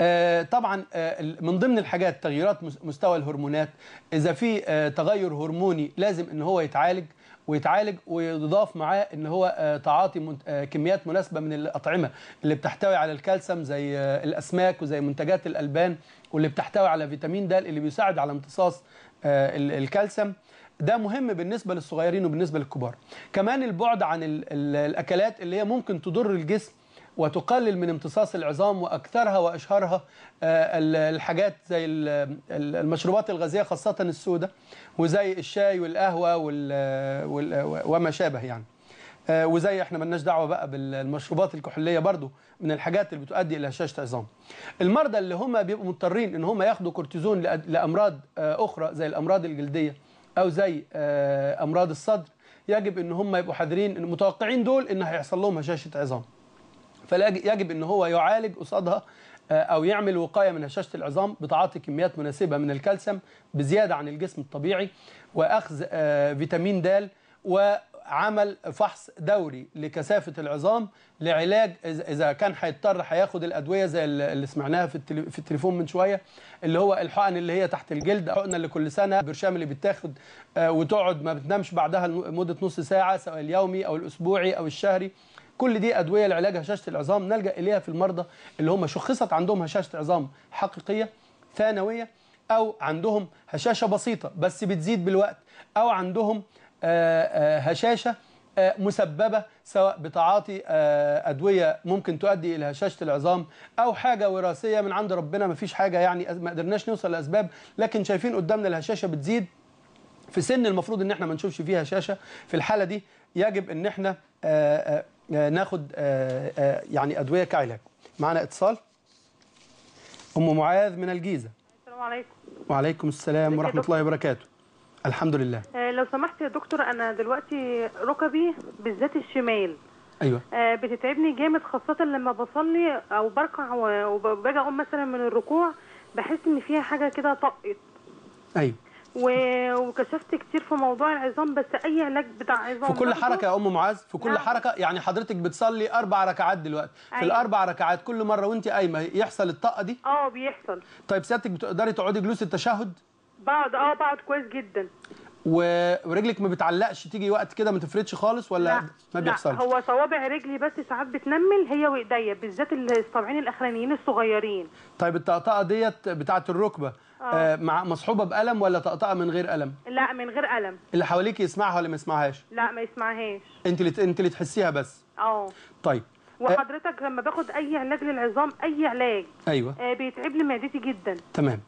آه، طبعا آه، من ضمن الحاجات تغييرات مس- مستوى الهرمونات إذا في آه، تغير هرموني لازم إن هو يتعالج ويتعالج ويضاف معاه إن هو آه، تعاطي آه، كميات مناسبة من الأطعمة اللي بتحتوي على الكالسيوم زي آه، الأسماك وزي منتجات الألبان واللي بتحتوي على فيتامين د اللي بيساعد على امتصاص ال- الكالسيوم. ده مهم بالنسبة للصغيرين وبالنسبة للكبار. كمان البعد عن ال- ال- الأكلات اللي هي ممكن تضر الجسم وتقلل من امتصاص العظام وأكثرها وأشهرها آه، ال- الحاجات زي ال- ال- المشروبات الغازية خاصة السوداء وزي الشاي والقهوة وال- وال- وما شابه يعني. آه، وزي إحنا ملناش دعوة بقى بالمشروبات الكحولية برضو من الحاجات اللي بتؤدي إلى هشاشة عظام. المرضى اللي هم بيبقوا مضطرين إن هم ياخدوا كورتيزون لأمراض آه، أخرى زي الأمراض الجلدية أو زي أمراض الصدر يجب إن هم يبقوا حذرين متوقعين دول إن هيحصل لهم هشاشة عظام. فيجب إن هو يعالج قصادها آه، أو يعمل وقاية من هشاشة العظام بتعاطي كميات مناسبة من الكالسيوم بزيادة عن الجسم الطبيعي وأخذ آه، فيتامين د وعمل فحص دوري لكثافة العظام لعلاج اذا كان هيضطر هياخد الأدوية زي اللي سمعناها في في التليفون من شوية اللي هو الحقن اللي هي تحت الجلد الحقنة اللي كل سنة برشام اللي بيتاخد آه، وتقعد ما بتنامش بعدها لمدة نص ساعة سواء اليومي أو الأسبوعي أو الشهري. كل دي أدوية لعلاج هشاشة العظام. نلجأ إليها في المرضى اللي هم شخصت عندهم هشاشة عظام حقيقية ثانوية أو عندهم هشاشة بسيطة بس بتزيد بالوقت أو عندهم آه، آه، هشاشة آه، مسببة سواء بتعاطي أدوية ممكن تؤدي إلى هشاشة العظام أو حاجة وراثية من عند ربنا. ما فيش حاجة يعني ما قدرناش نوصل لأسباب لكن شايفين قدامنا الهشاشة بتزيد. في سن المفروض إن إحنا ما نشوفش فيها هشاشة. في الحالة دي يجب إن إحنا ناخد آه، آه، يعني أدوية كعلاج معنا اتصال؟ أم معاذ من الجيزة. السلام عليكم. وعليكم السلام ورحمة؟ الله وبركاته. الحمد لله. آه، لو سمحت يا دكتور أنا دلوقتي ركبي بالذات الشمال. أيوه. بتتعبني جامد خاصة لما بصلي أو بركع وباجي أقوم مثلا من الركوع بحس إن فيها حاجة كده طقت أيوه. وكشفت كتير في موضوع العظام بس أي علاج بتاع عظام في كل حركة يا أم معاذ في كل نعم. حركة يعني حضرتك بتصلي أربع ركعات دلوقتي. في أيوة. الأربع ركعات كل مرة وانت قايمة يحصل الطاقة دي؟ آه بيحصل. طيب سيادتك بتقدري تقعدي جلوس التشهد؟ بقعد آه بقعد كويس جدا. و- ورجلك ما بتعلقش تيجي وقت كده ما تفردش خالص ولا ما بيحصلش؟ لا هو صوابع رجلي بس ساعات بتنمل هي وإيديا بالذات الصابعين الأخرانيين الصغيرين. طيب الطقطقة ديت بتاعه الركبة آه. آه مع مصحوبة بألم ولا طقطقة من غير ألم لا من غير الم اللي حواليك يسمعها ولا ما يسمعهاش؟ لا ما يسمعهاش. انت اللي انت اللي تحسيها بس. آه. طيب آه. وحضرتك لما باخد أي علاج للعظام أي علاج أيوه. آه بيتعب لي معدتي جدا. تمام.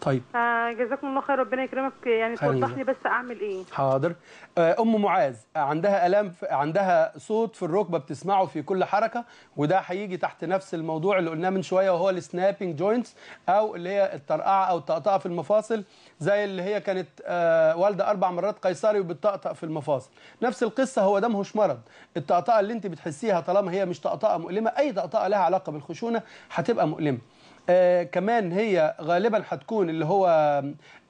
طيب. فجزاكم الله خير ربنا يكرمك. يعني توضح. لي بس أعمل إيه؟ حاضر. آه، أم معاذ عندها الام في- عندها صوت في الركبة بتسمعه في كل حركة وده هيجي تحت نفس الموضوع اللي قلناه من شوية وهو ال snapping joints أو اللي هي الطرقعة أو الطقطقه في المفاصل زي اللي هي كانت آه، والدة أربع مرات قيصري وبتطقطق في المفاصل. نفس القصة هو ده مش مرض. الطقطقة اللي أنت بتحسيها طالما هي مش طقطقة مؤلمة أي طقطقة لها علاقة بالخشونة هتبقى مؤلمة. آه كمان هي غالبا هتكون اللي هو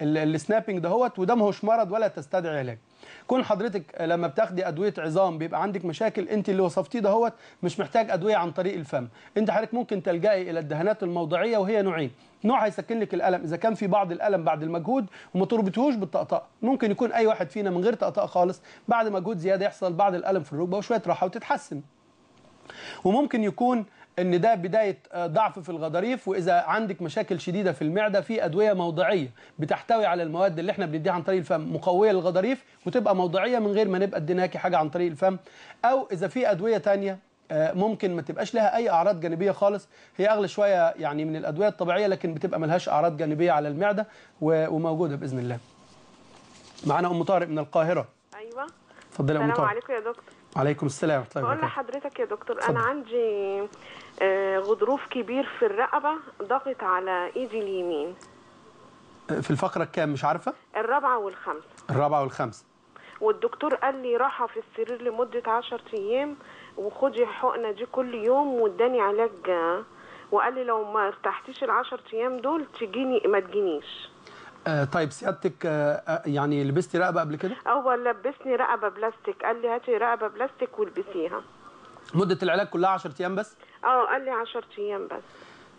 ال- السنابنج دهوت وده ماهوش مرض ولا تستدعي علاج. كون حضرتك لما بتاخدي أدوية عظام بيبقى عندك مشاكل انت اللي وصفتيه دهوت مش محتاج أدوية عن طريق الفم. أنت حضرتك ممكن تلجئي إلى الدهانات الموضعية وهي نوعين. نوع هيسكن لك الألم. إذا كان في بعض الألم بعد المجهود وما تربطهوش بالطقطقة. ممكن يكون أي واحد فينا من غير طقطقة خالص بعد مجهود زيادة يحصل بعض الألم في الركبة وشوية راحة وتتحسن. وممكن يكون إن ده بداية آه، ضعف في الغضاريف وإذا عندك مشاكل شديدة في المعدة في أدوية موضعية بتحتوي على المواد اللي إحنا بنديها عن طريق الفم مقوية للغضاريف وتبقى موضعية من غير ما نبقى اديناكي حاجة عن طريق الفم. أو إذا في أدوية تانية آه، ممكن ما تبقاش لها أي أعراض جانبية خالص. هي أغلى شوية يعني من الأدوية الطبيعية لكن بتبقى ملهاش أعراض جانبية على المعدة وموجودة بإذن الله. معانا أم طارق من القاهرة. أيوه. اتفضلي يا أم السلام طارق. عليكم يا دكتور. وعليكم السلام ورحمة الله وبركاته. لحضرتك يا دكتور اتفضل. أنا عندي آه، غضروف كبير في الرقبة ضاغط على إيدي اليمين. في الفقرة الكام؟ مش عارفة؟ الرابعة والخامسة. الرابعة والخامسة. والدكتور قال لي راحة في السرير لمدة 10 أيام وخدي الحقنه دي كل يوم واداني علاج آه، وقال لي لو ما ارتحتيش ال 10 أيام دول تجيني ما تجينيش. آه طيب سيادتك آه آه، يعني لبستي رقبة قبل كده؟ اول لبسني رقبة بلاستيك قال لي هاتي رقبة بلاستيك والبسيها. مدة العلاج كلها 10 أيام بس؟ آه قال لي 10 أيام بس.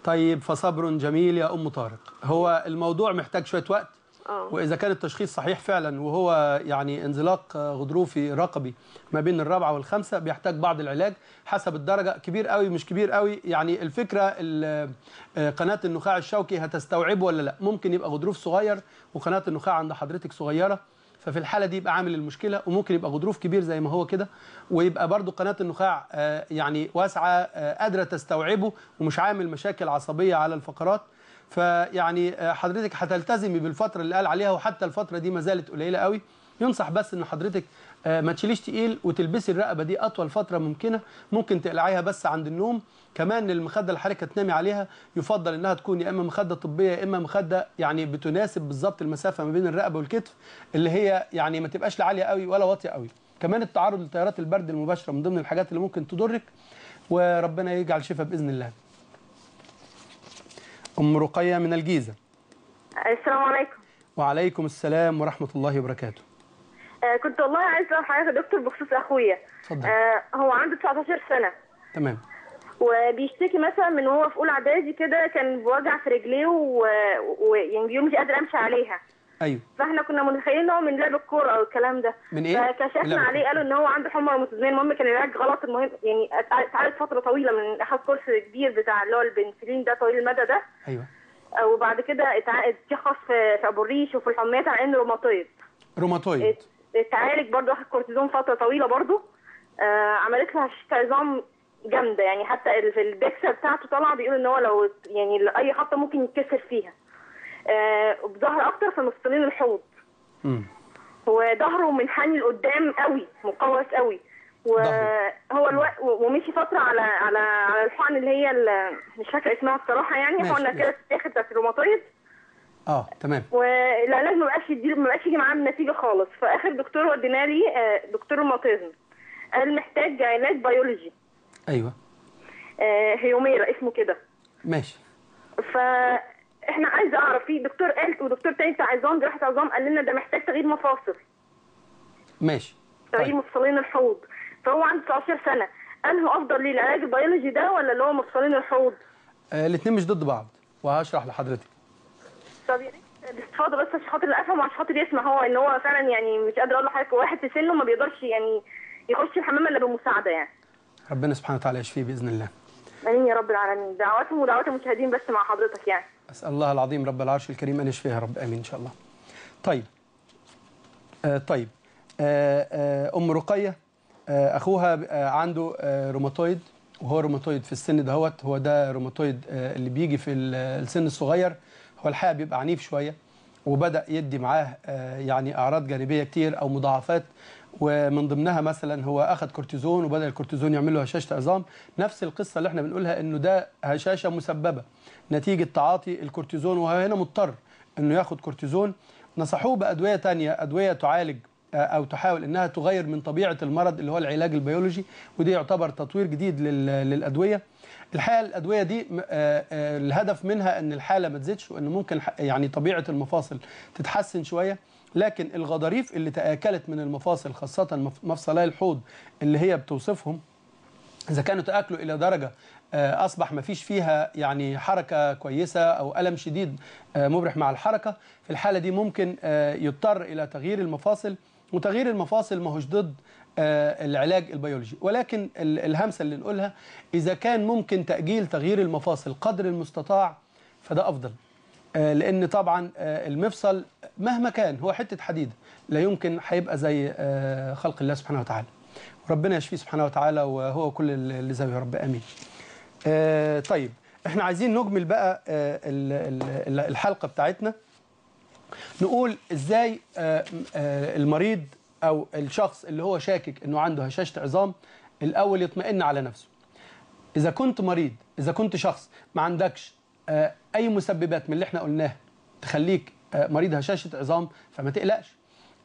طيب فصبر جميل يا أم طارق. هو الموضوع محتاج شوية وقت؟ آه. وإذا كان التشخيص صحيح فعلا وهو يعني انزلاق غضروفي رقبي ما بين الرابعة والخامسه بيحتاج بعض العلاج حسب الدرجة. كبير قوي مش كبير قوي يعني الفكرة ال- آه، قناة النخاع الشوكي هتستوعبه ولا لا؟ ممكن يبقى غضروف صغير وقناة النخاع عند حضرتك صغيرة ففي الحالة دي يبقى عامل المشكلة وممكن يبقى غضروف كبير زي ما هو كده ويبقى برضو قناة النخاع آه، يعني واسعة آه، قادرة تستوعبه ومش عامل مشاكل عصبية على الفقرات. فيعني آه، حضرتك هتلتزمي بالفترة اللي قال عليها وحتى الفترة دي ما زالت قليلة قوي. ينصح بس إن حضرتك آه، ما تشيليش تقيل وتلبسي الرقبة دي أطول فترة ممكنة. ممكن تقلعيها بس عند النوم. كمان المخدة حضرتك تنامي عليها يفضل إنها تكون يا إما مخدة طبية يا إما مخدة يعني بتناسب بالظبط المسافة ما بين الرقبة والكتف اللي هي يعني ما تبقاش لا عالية قوي ولا واطية قوي. كمان التعرض لتيارات البرد المباشرة من ضمن الحاجات اللي ممكن تضرك وربنا يجعل شفاء بإذن الله. أم رقية من الجيزة. السلام عليكم. وعليكم السلام ورحمة الله وبركاته. آه كنت والله عايز أسأل حضرتك يا دكتور بخصوص أخويا. اتفضل. آه هو عنده 19 سنة. تمام. وبيشتكي مثلا من وهو في أولى إعدادي كده كان بوجع في رجليه ويعني و... يعني بيقول مش قادر أمشي عليها. أيوه. فاحنا كنا متخيلين إن هو من لعب الكورة أو الكلام ده. من؟ من فكشفنا عليه قالوا إن هو عنده حمى روماتيزميه المهم كان العلاج غلط. المهم يعني اتعالج فترة طويلة من اخذ كورس كبير بتاع اللي هو البنسلين ده طويل المدى ده. أيوه. آه، وبعد كده اتشخص في في أبو الريش وفي الحميات على إنه روماتويد. روماتويد. اتعالج برضه اخد كورتيزون فترة طويلة برضه. آه عملت له هشاشة عظام جامدة. يعني حتى في ال DEXA بتاعته طالعة بيقول إن هو لو يعني اي خبطه ممكن يتكسر فيها. آه بظهر أكتر في مفصلين الحوض. مم. وظهره منحني لقدام قوي مقوس قوي. وهو الوقت ومشي فترة على على على الحقن اللي هي ال- مش فاكرة اسمها بصراحة يعني. حقنة كده بتتاخد بتاعت الروماتويد. آه تمام. والعلاج ما بقاش يديله ما بقاش يجي معاه بنتيجه خالص. فاخر دكتور ودينا لي آه، دكتور روماتيزم. قال محتاج علاج بيولوجي. أيوه. آه، Humira اسمه كده. ماشي. فاحنا عايزه اعرف في دكتور قال ودكتور تاني بتاع عظام جراحة عظام قال لنا ده محتاج تغيير مفاصل. ماشي. تغيير مفصلين الحوض. فهو عنده 19 سنة. انه أفضل ليه العلاج البيولوجي ده ولا اللي هو مفصلين الحوض؟ آه الاثنين مش ضد بعض. وهشرح لحضرتك. طب يا ريت باستفاضه بس عشان خاطر أفهم وعشان خاطر يسمع هو إن هو فعلا يعني مش قادر أقول لحضرتك واحد في سنه ما بيقدرش يعني يخش الحمام إلا بمساعدة يعني. ربنا سبحانه وتعالى يشفيه بإذن الله. آمين يا رب العالمين. دعواتهم ودعوات المشاهدين بس مع حضرتك يعني. أسأل الله العظيم رب العرش الكريم أن يشفيها رب. آمين. إن شاء الله. طيب. آه طيب. آه آه أم رقية آه أخوها آه عنده آه روماتويد وهو روماتويد في السن دهوت هو ده روماتويد آه اللي بيجي في ال- السن الصغير. هو الحقيقة بيبقى عنيف شوية وبدأ يدي معاه آه يعني أعراض جانبية كتير أو مضاعفات ومن ضمنها مثلا هو أخذ كورتيزون وبدأ الكورتيزون يعمل له هشاشة عظام. نفس القصة اللي إحنا بنقولها إنه ده هشاشة مسببة. نتيجة تعاطي الكورتيزون وهو هنا مضطر إنه ياخد كورتيزون. نصحوه بأدوية تانية أدوية تعالج آه، أو تحاول إنها تغير من طبيعة المرض اللي هو العلاج البيولوجي. ودي يعتبر تطوير جديد لل- للأدوية. الحقيقة الأدوية دي آه، آه، الهدف منها إن الحالة ما تزيدش وإن ممكن يعني طبيعة المفاصل تتحسن شوية. لكن الغضاريف اللي تآكلت من المفاصل خاصة مف- مفصلاي الحوض اللي هي بتوصفهم إذا كانوا تآكلوا إلى درجة آه، أصبح ما فيش فيها يعني حركة كويسة أو ألم شديد مبرح مع الحركة في الحالة دي ممكن يضطر إلى تغيير المفاصل. وتغيير المفاصل ما هوش ضد العلاج البيولوجي. ولكن ال- الهمسة اللي نقولها إذا كان ممكن تأجيل تغيير المفاصل قدر المستطاع فده أفضل. آه، لأن طبعا آه، المفصل مهما كان هو حتة حديد لا يمكن هيبقى زي آه، خلق الله سبحانه وتعالى. وربنا يشفيه سبحانه وتعالى وهو كل اللي زيه يا رب. آمين. آه، طيب إحنا عايزين نجمل بقى آه، ال- ال- الحلقة بتاعتنا. نقول إزاي آه، آه، المريض أو الشخص اللي هو شاكك إنه عنده هشاشة عظام الأول يطمئن على نفسه. إذا كنت مريض إذا كنت شخص ما عندكش آه، أي مسببات من اللي إحنا قلناها تخليك آه، مريض هشاشة عظام فما تقلقش.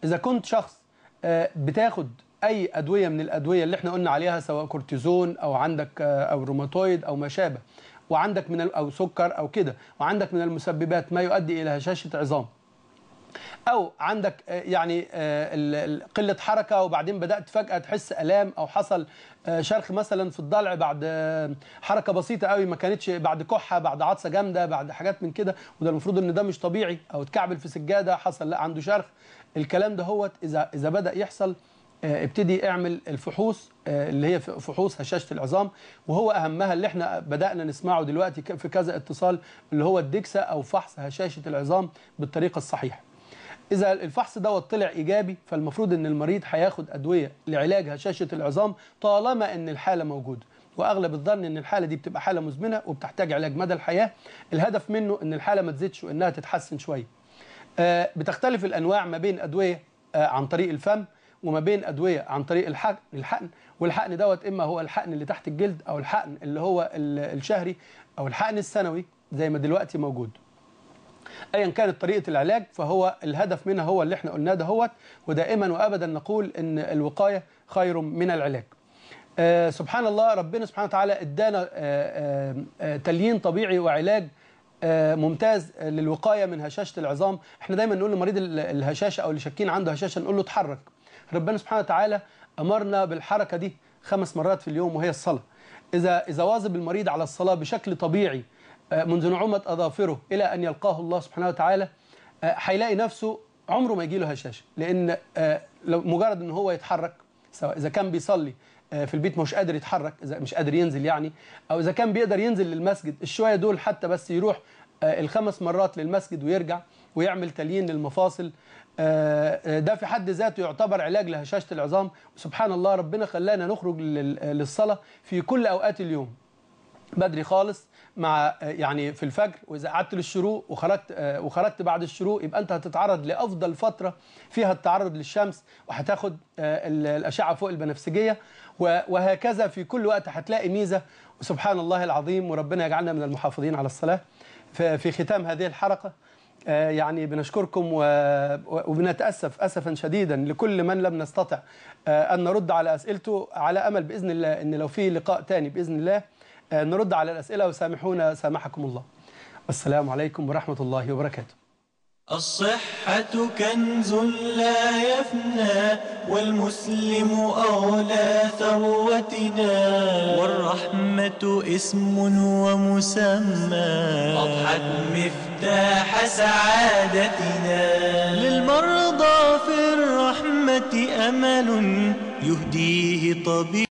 إذا كنت شخص آه، بتاخد أي أدوية من الأدوية اللي إحنا قلنا عليها سواء كورتيزون أو عندك أو روماتويد أو ما شابه وعندك من أو سكر أو كده وعندك من المسببات ما يؤدي إلى هشاشة عظام. أو عندك آه، يعني آه، قلة حركة وبعدين بدأت فجأة تحس ألام أو حصل آه، شرخ مثلا في الضلع بعد حركة بسيطة قوي ما كانتش بعد كحة بعد عطسة جامدة بعد حاجات من كده وده المفروض إن ده مش طبيعي أو اتكعبل في سجادة حصل لا عنده شرخ. الكلام ده هو إذا إذا بدأ يحصل ابتدي اعمل الفحوص اللي هي فحوص هشاشة العظام. وهو أهمها اللي إحنا بدأنا نسمعه دلوقتي في كذا اتصال اللي هو الدكسا أو فحص هشاشة العظام بالطريقة الصحيحة. إذا الفحص دوت طلع إيجابي فالمفروض إن المريض هياخد أدوية لعلاج هشاشه العظام طالما إن الحالة موجودة. وأغلب الظن إن الحالة دي بتبقى حالة مزمنة وبتحتاج علاج مدى الحياة. الهدف منه إن الحالة ما تزيدش وإنها تتحسن شوية. آه، بتختلف الأنواع ما بين أدوية آه، عن طريق الفم وما بين أدوية عن طريق الحقن الحقن. والحقن دوت إما هو الحقن اللي تحت الجلد أو الحقن اللي هو ال- الشهري أو الحقن السنوي زي ما دلوقتي موجود. ايا كانت طريقة العلاج فهو الهدف منها هو اللي إحنا قلناه دهوت ودائما وابدا نقول إن الوقاية خير من العلاج. آه سبحان الله ربنا سبحانه وتعالى إدانا آه آه آه تليين طبيعي وعلاج آه ممتاز للوقاية من هشاشة العظام. إحنا دايما نقول لمريض ال- الهشاشة أو اللي شاكين عنده هشاشة نقول له اتحرك. ربنا سبحانه وتعالى أمرنا بالحركة دي خمس مرات في اليوم وهي الصلاة. إذا إذا واظب المريض على الصلاة بشكل طبيعي منذ نعومة أظافره إلى أن يلقاه الله سبحانه وتعالى آه، هيلاقي نفسه عمره ما يجيله هشاشه لأن آه، لو مجرد إن هو يتحرك سواء إذا كان بيصلي آه، في البيت مش قادر يتحرك إذا مش قادر ينزل يعني أو إذا كان بيقدر ينزل للمسجد الشوية دول حتى بس يروح آه، الخمس مرات للمسجد ويرجع ويعمل تليين للمفاصل آه، آه، ده في حد ذاته يعتبر علاج لهشاشة العظام. سبحان الله ربنا خلانا نخرج لل- للصلاة في كل أوقات اليوم. بدري خالص مع يعني في الفجر وإذا قعدت للشروق وخرجت آه، وخرجت بعد الشروق يبقى أنت هتتعرض لأفضل فترة فيها التعرض للشمس وهتاخد آه، ال- الأشعة فوق البنفسجية وهكذا في كل وقت هتلاقي ميزة. وسبحان الله العظيم وربنا يجعلنا من المحافظين على الصلاة. في ختام هذه الحلقة آه، يعني بنشكركم و- وبنتأسف اسفا شديدا لكل من لم نستطع أن نرد على أسئلته على أمل بإذن الله إن لو في لقاء تاني بإذن الله. نرد على الأسئلة وسامحونا سامحكم الله. والسلام عليكم ورحمة الله وبركاته. الصحة كنز لا يفنى والمسلم أولى ثروتنا والرحمة اسم ومسمى أضحت مفتاح سعادتنا للمرضى في الرحمة أمل يهديه طبيب